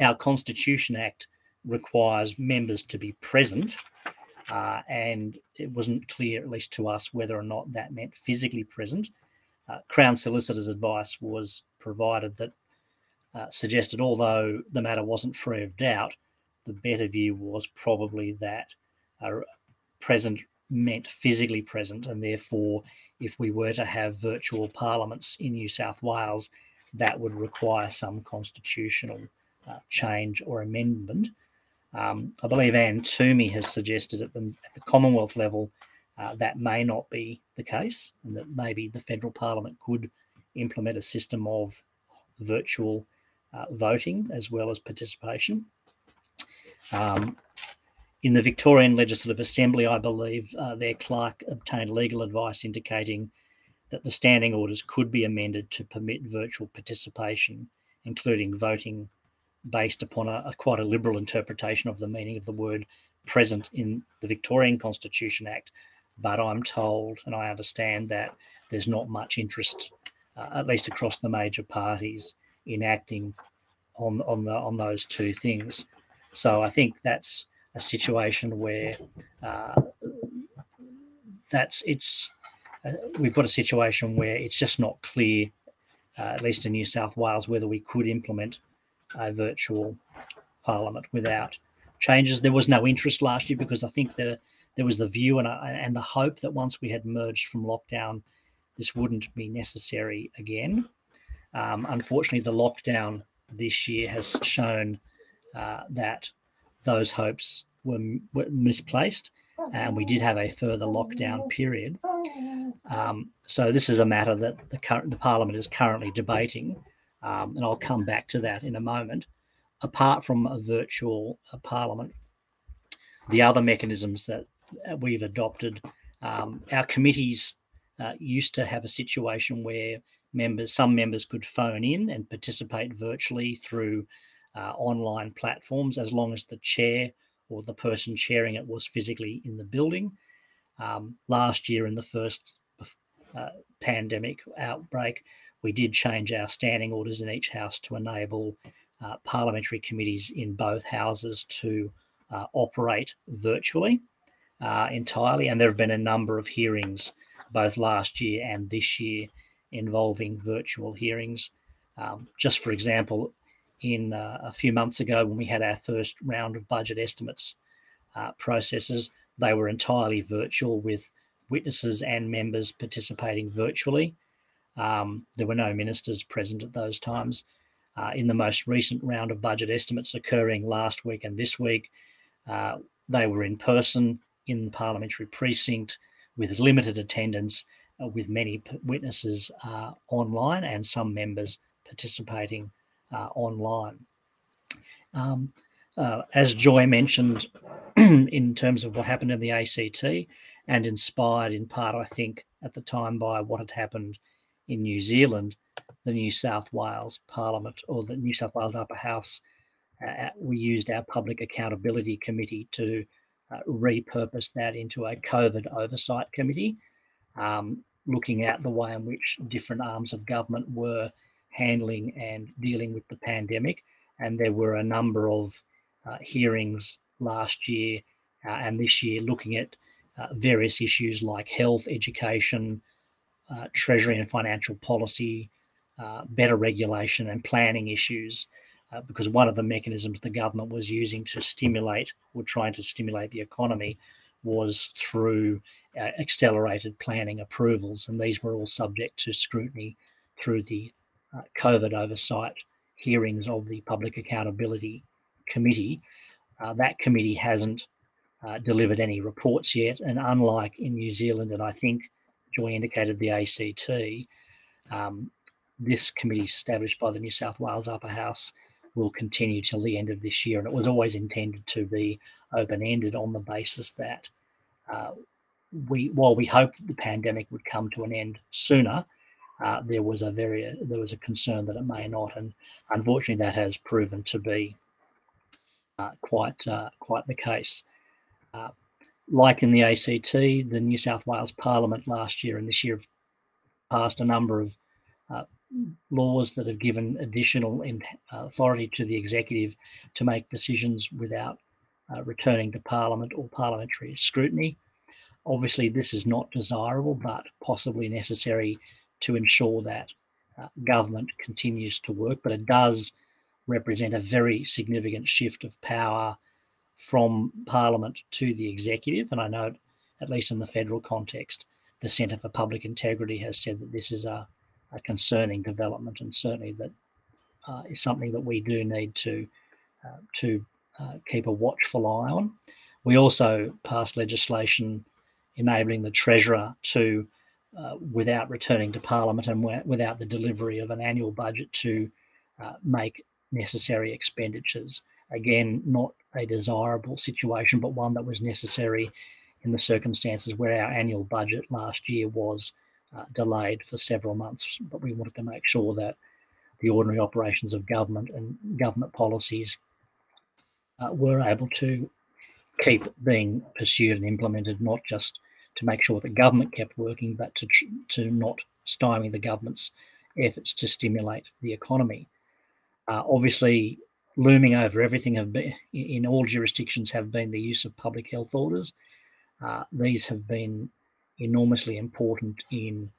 our Constitution Act requires members to be present uh, and it wasn't clear, at least to us, whether or not that meant physically present. Uh, Crown Solicitor's advice was provided that uh, suggested, although the matter wasn't free of doubt, the better view was probably that uh, present meant physically present, and therefore, if we were to have virtual parliaments in New South Wales, that would require some constitutional uh, change or amendment. Um, I believe Anne Twomey has suggested at the, at the Commonwealth level uh, that may not be the case, and that maybe the federal parliament could implement a system of virtual uh, voting as well as participation. Um, in the Victorian Legislative Assembly, I believe uh, their clerk obtained legal advice indicating that the standing orders could be amended to permit virtual participation, including voting based upon a, a, quite a liberal interpretation of the meaning of the word present in the Victorian Constitution Act. But I'm told and I understand that there's not much interest, uh, at least across the major parties, in acting on on the on those two things. So I think that's a situation where uh, that's it's uh, we've got a situation where it's just not clear, uh, at least in New South Wales, whether we could implement a virtual parliament without changes. There was no interest last year because I think the, there was the view and, and the hope that once we had merged from lockdown, this wouldn't be necessary again. Um, unfortunately, the lockdown this year has shown uh, that those hopes were, were, misplaced, and we did have a further lockdown period. Um, so this is a matter that the, current, the Parliament is currently debating um, and I'll come back to that in a moment. Apart from a virtual uh, parliament, the other mechanisms that we've adopted, um, our committees uh, used to have a situation where members, some members could phone in and participate virtually through uh, online platforms as long as the chair or the person chairing it was physically in the building. Um, last year, in the first uh, pandemic outbreak, we did change our standing orders in each house to enable uh, parliamentary committees in both houses to uh, operate virtually uh, entirely. And there have been a number of hearings, both last year and this year, involving virtual hearings. Um, just for example, in uh, a few months ago, when we had our first round of budget estimates uh, processes, they were entirely virtual with witnesses and members participating virtually. Um, there were no ministers present at those times. Uh, in the most recent round of budget estimates occurring last week and this week, uh, they were in person in the parliamentary precinct with limited attendance, uh, with many witnesses uh, online and some members participating online. Um, uh, as Joy mentioned, in terms of what happened in the ACT, and inspired in part, I think, at the time by what had happened in New Zealand, the New South Wales Parliament or the New South Wales Upper House, uh, we used our Public Accountability Committee to uh, repurpose that into a COVID oversight committee, um, looking at the way in which different arms of government were handling and dealing with the pandemic. And there were a number of uh, hearings last year uh, and this year looking at uh, various issues like health, education, uh, treasury and financial policy, uh, better regulation and planning issues, uh, because one of the mechanisms the government was using to stimulate or trying to stimulate the economy was through accelerated planning approvals, and these were all subject to scrutiny through the uh, COVID oversight hearings of the Public Accountability Committee. Uh, that committee hasn't uh, delivered any reports yet, and unlike in New Zealand, and I think Joy indicated the ACT, um, this committee established by the New South Wales Upper House will continue till the end of this year, and it was always intended to be open-ended on the basis that uh, we, while we hoped the pandemic would come to an end sooner, uh, there was a very there was a concern that it may not, and unfortunately that has proven to be uh, quite uh, quite the case. Uh, like in the ACT, the New South Wales Parliament last year and this year have passed a number of uh, laws that have given additional uh, authority to the executive to make decisions without returning to Parliament or parliamentary scrutiny. Obviously, this is not desirable, but possibly necessary to ensure that uh, government continues to work. But it does represent a very significant shift of power from Parliament to the executive. And I know, at least in the federal context, the Centre for Public Integrity has said that this is a, a concerning development, and certainly that uh, is something that we do need to uh, to uh, keep a watchful eye on. We also passed legislation enabling the Treasurer to, uh, without returning to Parliament and without the delivery of an annual budget, to uh, make necessary expenditures. Again, not a desirable situation, but one that was necessary in the circumstances where our annual budget last year was uh, delayed for several months. But we wanted to make sure that the ordinary operations of government and government policies uh, were able to keep being pursued and implemented, not just to make sure the government kept working, but to, to not stymie the government's efforts to stimulate the economy. Uh, obviously, looming over everything have been in all jurisdictions have been the use of public health orders. Uh, these have been enormously important in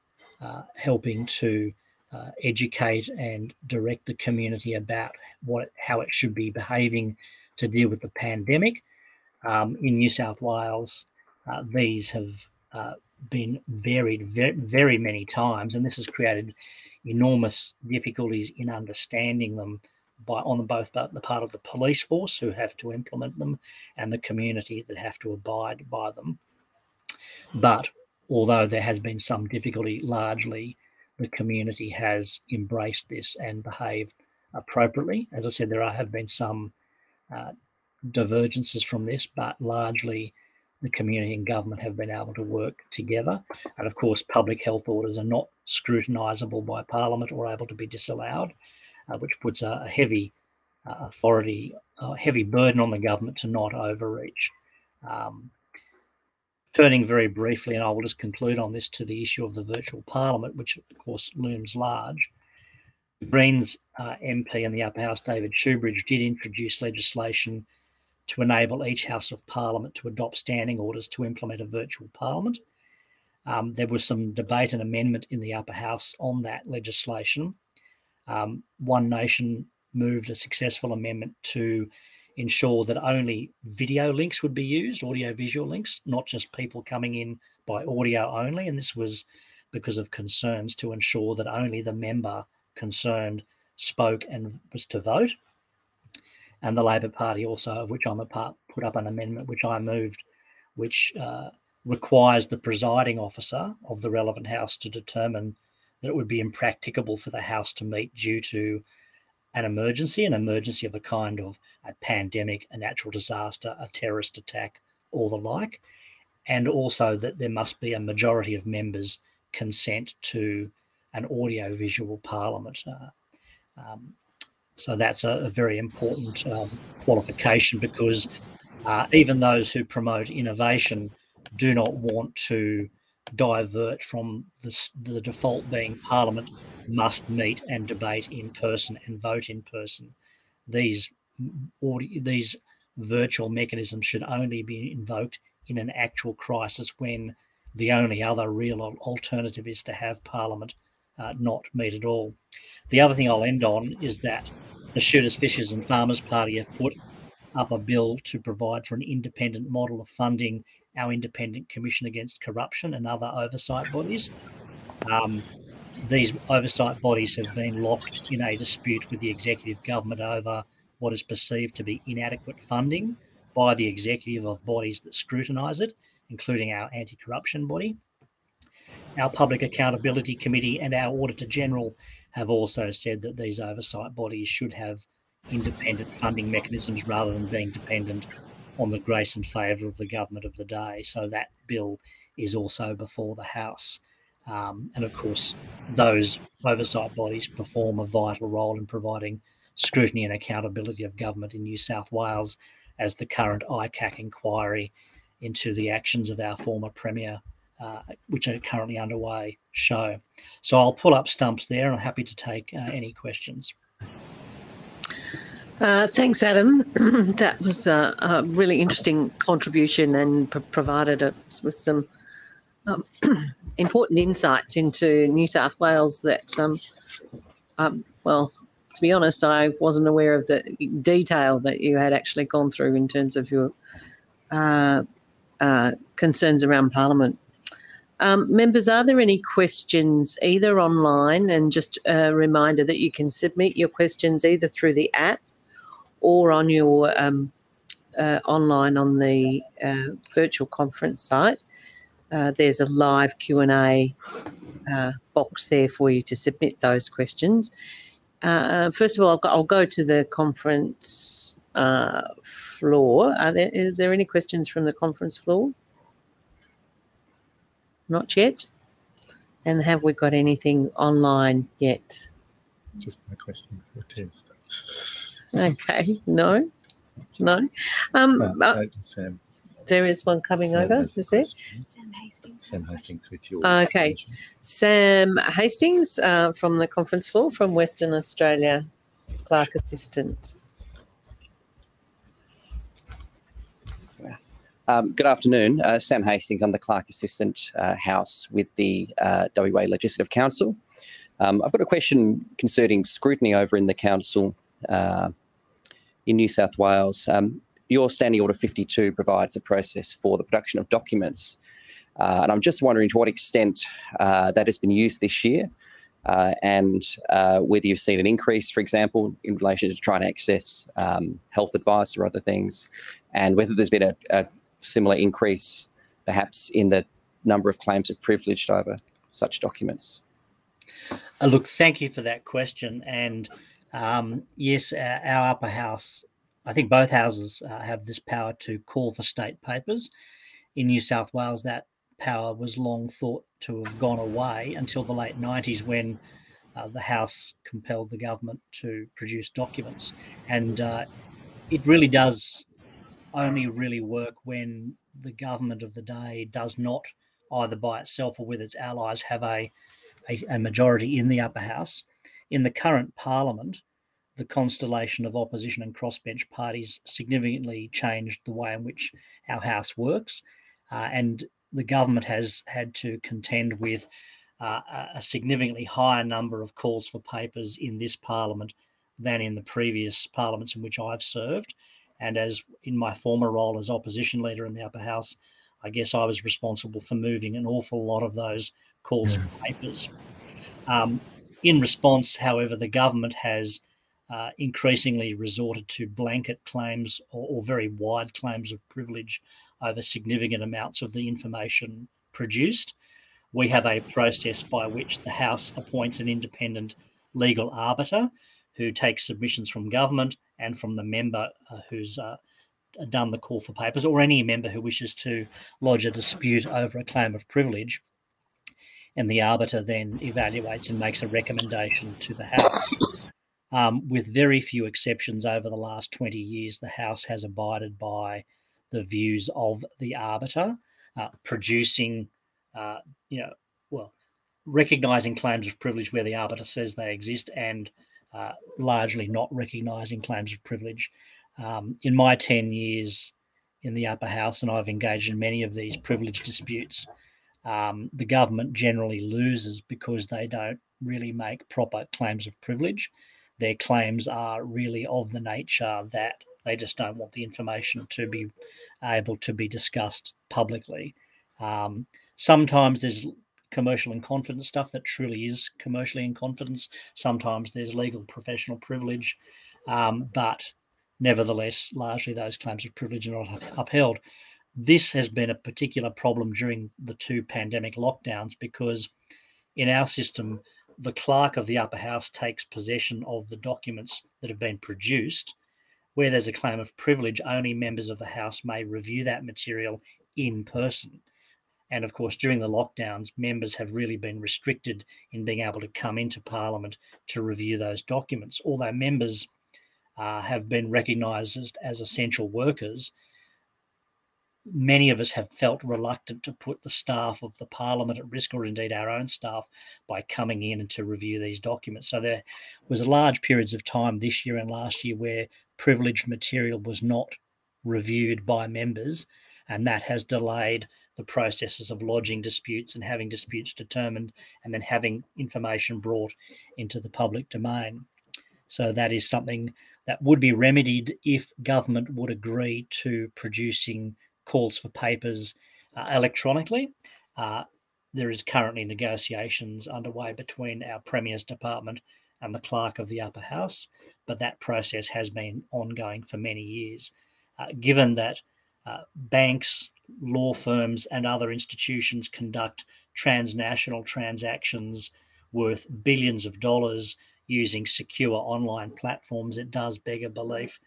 uh, helping to uh, educate and direct the community about what how it should be behaving to deal with the pandemic. Um, in New South Wales, uh, these have uh, been varied very, very many times, and this has created enormous difficulties in understanding them by on the, both the part of the police force who have to implement them and the community that have to abide by them. But although there has been some difficulty, largely the community has embraced this and behaved appropriately. As I said, there are, have been some uh, divergences from this, but largely the community and government have been able to work together. And of course, public health orders are not scrutinisable by Parliament or able to be disallowed, uh, which puts a, a heavy uh, authority, a heavy burden on the government to not overreach. Um, turning very briefly, and I will just conclude on this to the issue of the virtual parliament, which of course looms large. The Greens uh, MP in the Upper House, David Shoebridge, did introduce legislation to enable each House of Parliament to adopt standing orders to implement a virtual parliament. Um, there was some debate and amendment in the Upper House on that legislation. Um, One Nation moved a successful amendment to ensure that only video links would be used, audio visual links, not just people coming in by audio only. And this was because of concerns to ensure that only the member concerned spoke and was to vote and the Labor Party also, of which I'm a part, put up an amendment which I moved, which uh, requires the presiding officer of the relevant House to determine that it would be impracticable for the House to meet due to an emergency, an emergency of a kind of a pandemic, a natural disaster, a terrorist attack, or the like, and also that there must be a majority of members consent to an audio visual parliament. Uh, um, so that's a, a very important um, qualification because uh, even those who promote innovation do not want to divert from the, the default being Parliament must meet and debate in person and vote in person. These these virtual mechanisms should only be invoked in an actual crisis when the only other real alternative is to have Parliament uh, not meet at all. The other thing I'll end on is that the Shooters, Fishers and Farmers Party have put up a bill to provide for an independent model of funding our Independent Commission Against Corruption and other oversight bodies. Um, these oversight bodies have been locked in a dispute with the executive government over what is perceived to be inadequate funding by the executive of bodies that scrutinise it, including our anti corruption body. Our Public Accountability Committee and our Auditor General have also said that these oversight bodies should have independent funding mechanisms rather than being dependent on the grace and favour of the government of the day. So that bill is also before the House. Um, and of course, those oversight bodies perform a vital role in providing scrutiny and accountability of government in New South Wales, as the current ICAC inquiry into the actions of our former Premier, uh, which are currently underway, show. So I'll pull up stumps there and I'm happy to take uh, any questions. Uh, thanks, Adam. that was a, a, really interesting contribution and provided us with some um, important insights into New South Wales that, um, um, well, to be honest, I wasn't aware of the detail that you had actually gone through in terms of your uh, uh, concerns around Parliament. Um, members, are there any questions either online? And just a reminder that you can submit your questions either through the app or on your um, uh, online on the uh, virtual conference site. Uh, there's a live Q&A uh, box there for you to submit those questions. Uh, first of all, I'll go, I'll go, to the conference uh, floor. Are there, are there any questions from the conference floor? Not yet. And have we got anything online yet? Just my question for test. Okay, no, no. Um, uh, uh, Sam. There is one coming Sam over. Is there? Sam Hastings. Sam Hastings with you. Okay, Sam Hastings uh, from the conference floor from Western Australia, clerk assistant. Um, good afternoon, uh, Sam Hastings. I'm the clerk assistant uh, house with the uh, WA Legislative Council. Um, I've got a question concerning scrutiny over in the council uh, in New South Wales. Um, your Standing Order 52 provides a process for the production of documents. Uh, and I'm just wondering to what extent uh, that has been used this year and whether you've seen an increase, for example, in relation to trying to access um, health advice or other things, and whether there's been a, a, similar increase perhaps in the number of claims of privilege over such documents. Uh, look, thank you for that question. And um, yes, our, our, upper house, I think both houses uh, have this power to call for state papers. In New South Wales, that power was long thought to have gone away until the late 90s when uh, the House compelled the government to produce documents. And uh, it really does only really work when the government of the day does not, either by itself or with its allies, have a, a, a majority in the upper house in the current parliament, the constellation of opposition and crossbench parties significantly changed the way in which our House works. Uh, and the government has had to contend with uh, a significantly higher number of calls for papers in this parliament than in the previous parliaments in which I've served. And as in my former role as opposition leader in the upper house, I guess I was responsible for moving an awful lot of those calls yeah. for papers. Um, in response, however, the government has uh, increasingly resorted to blanket claims or, or, very wide claims of privilege over significant amounts of the information produced. We have a process by which the House appoints an independent legal arbiter who takes submissions from government and from the member uh, who's uh, done the call for papers or any member who wishes to lodge a dispute over a claim of privilege and the arbiter then evaluates and makes a recommendation to the House. Um, with very few exceptions over the last 20 years, the House has abided by the views of the arbiter, uh, producing, uh, you know, well, recognizing claims of privilege where the arbiter says they exist and uh, largely not recognising claims of privilege. Um, in my 10 years in the upper house, and I've engaged in many of these privilege disputes, um, the government generally loses because they don't really make proper claims of privilege. Their claims are really of the nature that They just don't want the information to be able to be discussed publicly. Um, sometimes there's commercial and confidence stuff that truly is commercially in confidence. Sometimes there's legal professional privilege, um, but nevertheless, largely those claims of privilege are not upheld. This has been a particular problem during the two pandemic lockdowns because in our system, the clerk of the upper house takes possession of the documents that have been produced. Where there's a claim of privilege, only members of the house may review that material in person. And of course, during the lockdowns, members have really been restricted in being able to come into Parliament to review those documents. Although members uh, have been recognised as, as essential workers, many of us have felt reluctant to put the staff of the Parliament at risk, or indeed our own staff, by coming in and to review these documents. So there was large periods of time this year and last year where privileged material was not reviewed by members, and that has delayed the processes of lodging disputes and having disputes determined and then having information brought into the public domain. So that is something that would be remedied if government would agree to producing calls for papers uh, electronically. Uh, there is currently negotiations underway between our Premier's Department and the Clerk of the Upper House, but that process has been ongoing for many years. Uh, given that uh, banks, law firms and other institutions conduct transnational transactions worth billions of dollars using secure online platforms, it does beg a belief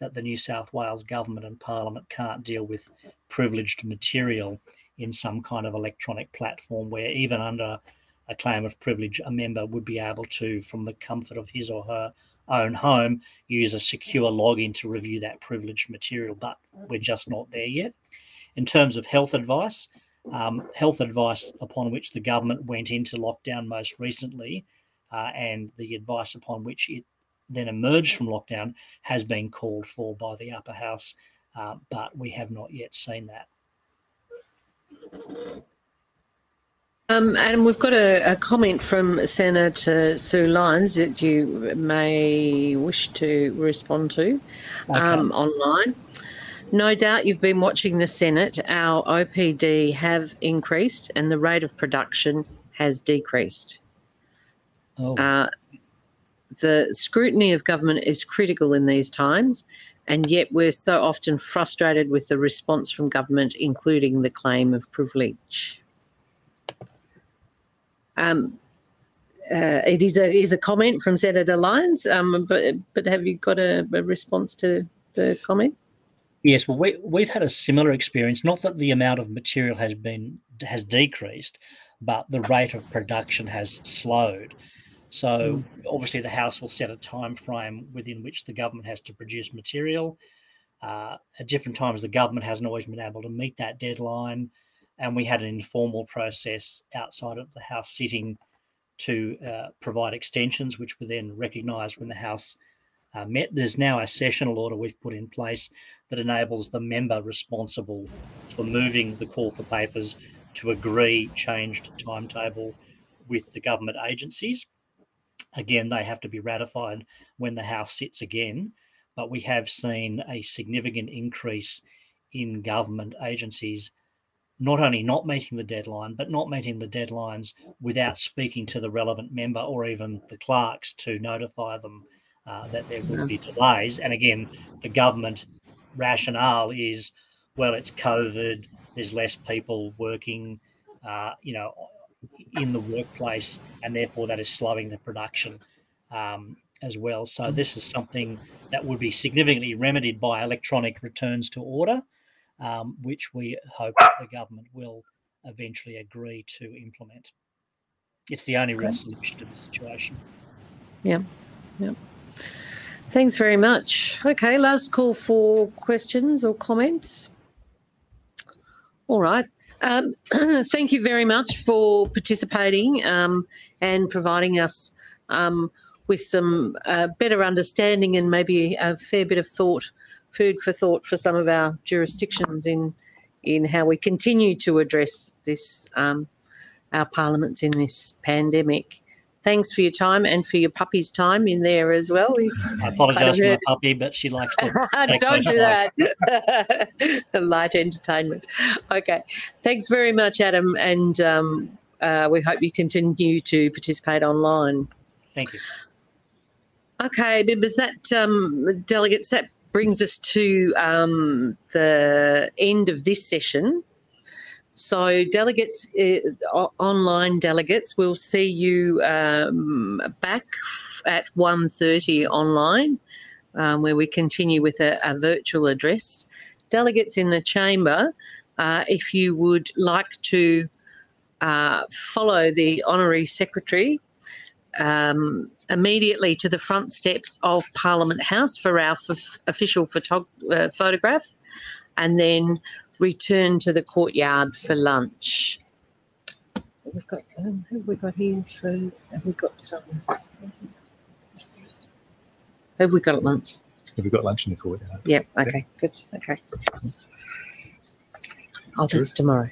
that the New South Wales government and parliament can't deal with privileged material in some kind of electronic platform where even under a claim of privilege, a member would be able to, from the comfort of his or her own home, use a secure login to review that privileged material. But we're just not there yet. In terms of health advice, um, health advice upon which the government went into lockdown most recently, uh, and the advice upon which it then emerged from lockdown has been called for by the upper house, uh, but we have not yet seen that. Um, and we've got a, a, comment from Senator Sue Lines that you may wish to respond to um, online. No doubt you've been watching the Senate. Our OPD have increased and the rate of production has decreased. Oh. Uh, the scrutiny of government is critical in these times, and yet we're so often frustrated with the response from government, including the claim of privilege. Um, uh, it is a is a comment from Senator Lines, um, but but have you got a, a response to the comment? Yes, well, we, we've had a similar experience. Not that the amount of material has been has decreased, but the rate of production has slowed. So mm. obviously, the House will set a time frame within which the government has to produce material. Uh, at different times, the government hasn't always been able to meet that deadline, and we had an informal process outside of the House sitting to uh, provide extensions, which were then recognised when the House uh, met. There's now a sessional order we've put in place that enables the member responsible for moving the call for papers to agree changed timetable with the government agencies. Again, they have to be ratified when the House sits again, but we have seen a significant increase in government agencies not only not meeting the deadline, but not meeting the deadlines without speaking to the relevant member or even the clerks to notify them uh, that there will be delays. And again, the government rationale is, well, it's COVID. There's less people working, uh, you know, in the workplace, and therefore that is slowing the production um, as well. So this is something that would be significantly remedied by electronic returns to order, um, which we hope the government will eventually agree to implement. It's the only real solution to the situation. Yeah, yeah. Thanks very much. Okay, last call for questions or comments. All right. Um, thank you very much for participating um, and providing us um, with some uh, better understanding and maybe a fair bit of thought, food for thought for some of our jurisdictions in in how we continue to address this um, our parliaments in this pandemic thanks for your time and for your puppy's time in there as well. We I apologise for my puppy, but she likes to. Don't do that. Light entertainment. Okay. Thanks very much, Adam. And um, uh, we hope you continue to participate online. Thank you. Okay, members, that um, delegates, that brings us to um, the end of this session. So, delegates, uh, online delegates, we'll see you um, back at 1.30 online, um, where we continue with a, a virtual address. Delegates in the chamber, uh, if you would like to uh, follow the honorary secretary um, immediately to the front steps of Parliament House for our official photog- uh, photograph, and then return to the courtyard for lunch. We've got. Um, who have we got here for? Have we got some? Have we got at lunch? Have we got lunch in the courtyard? Yeah. Okay. Good. Okay. Oh, that's tomorrow.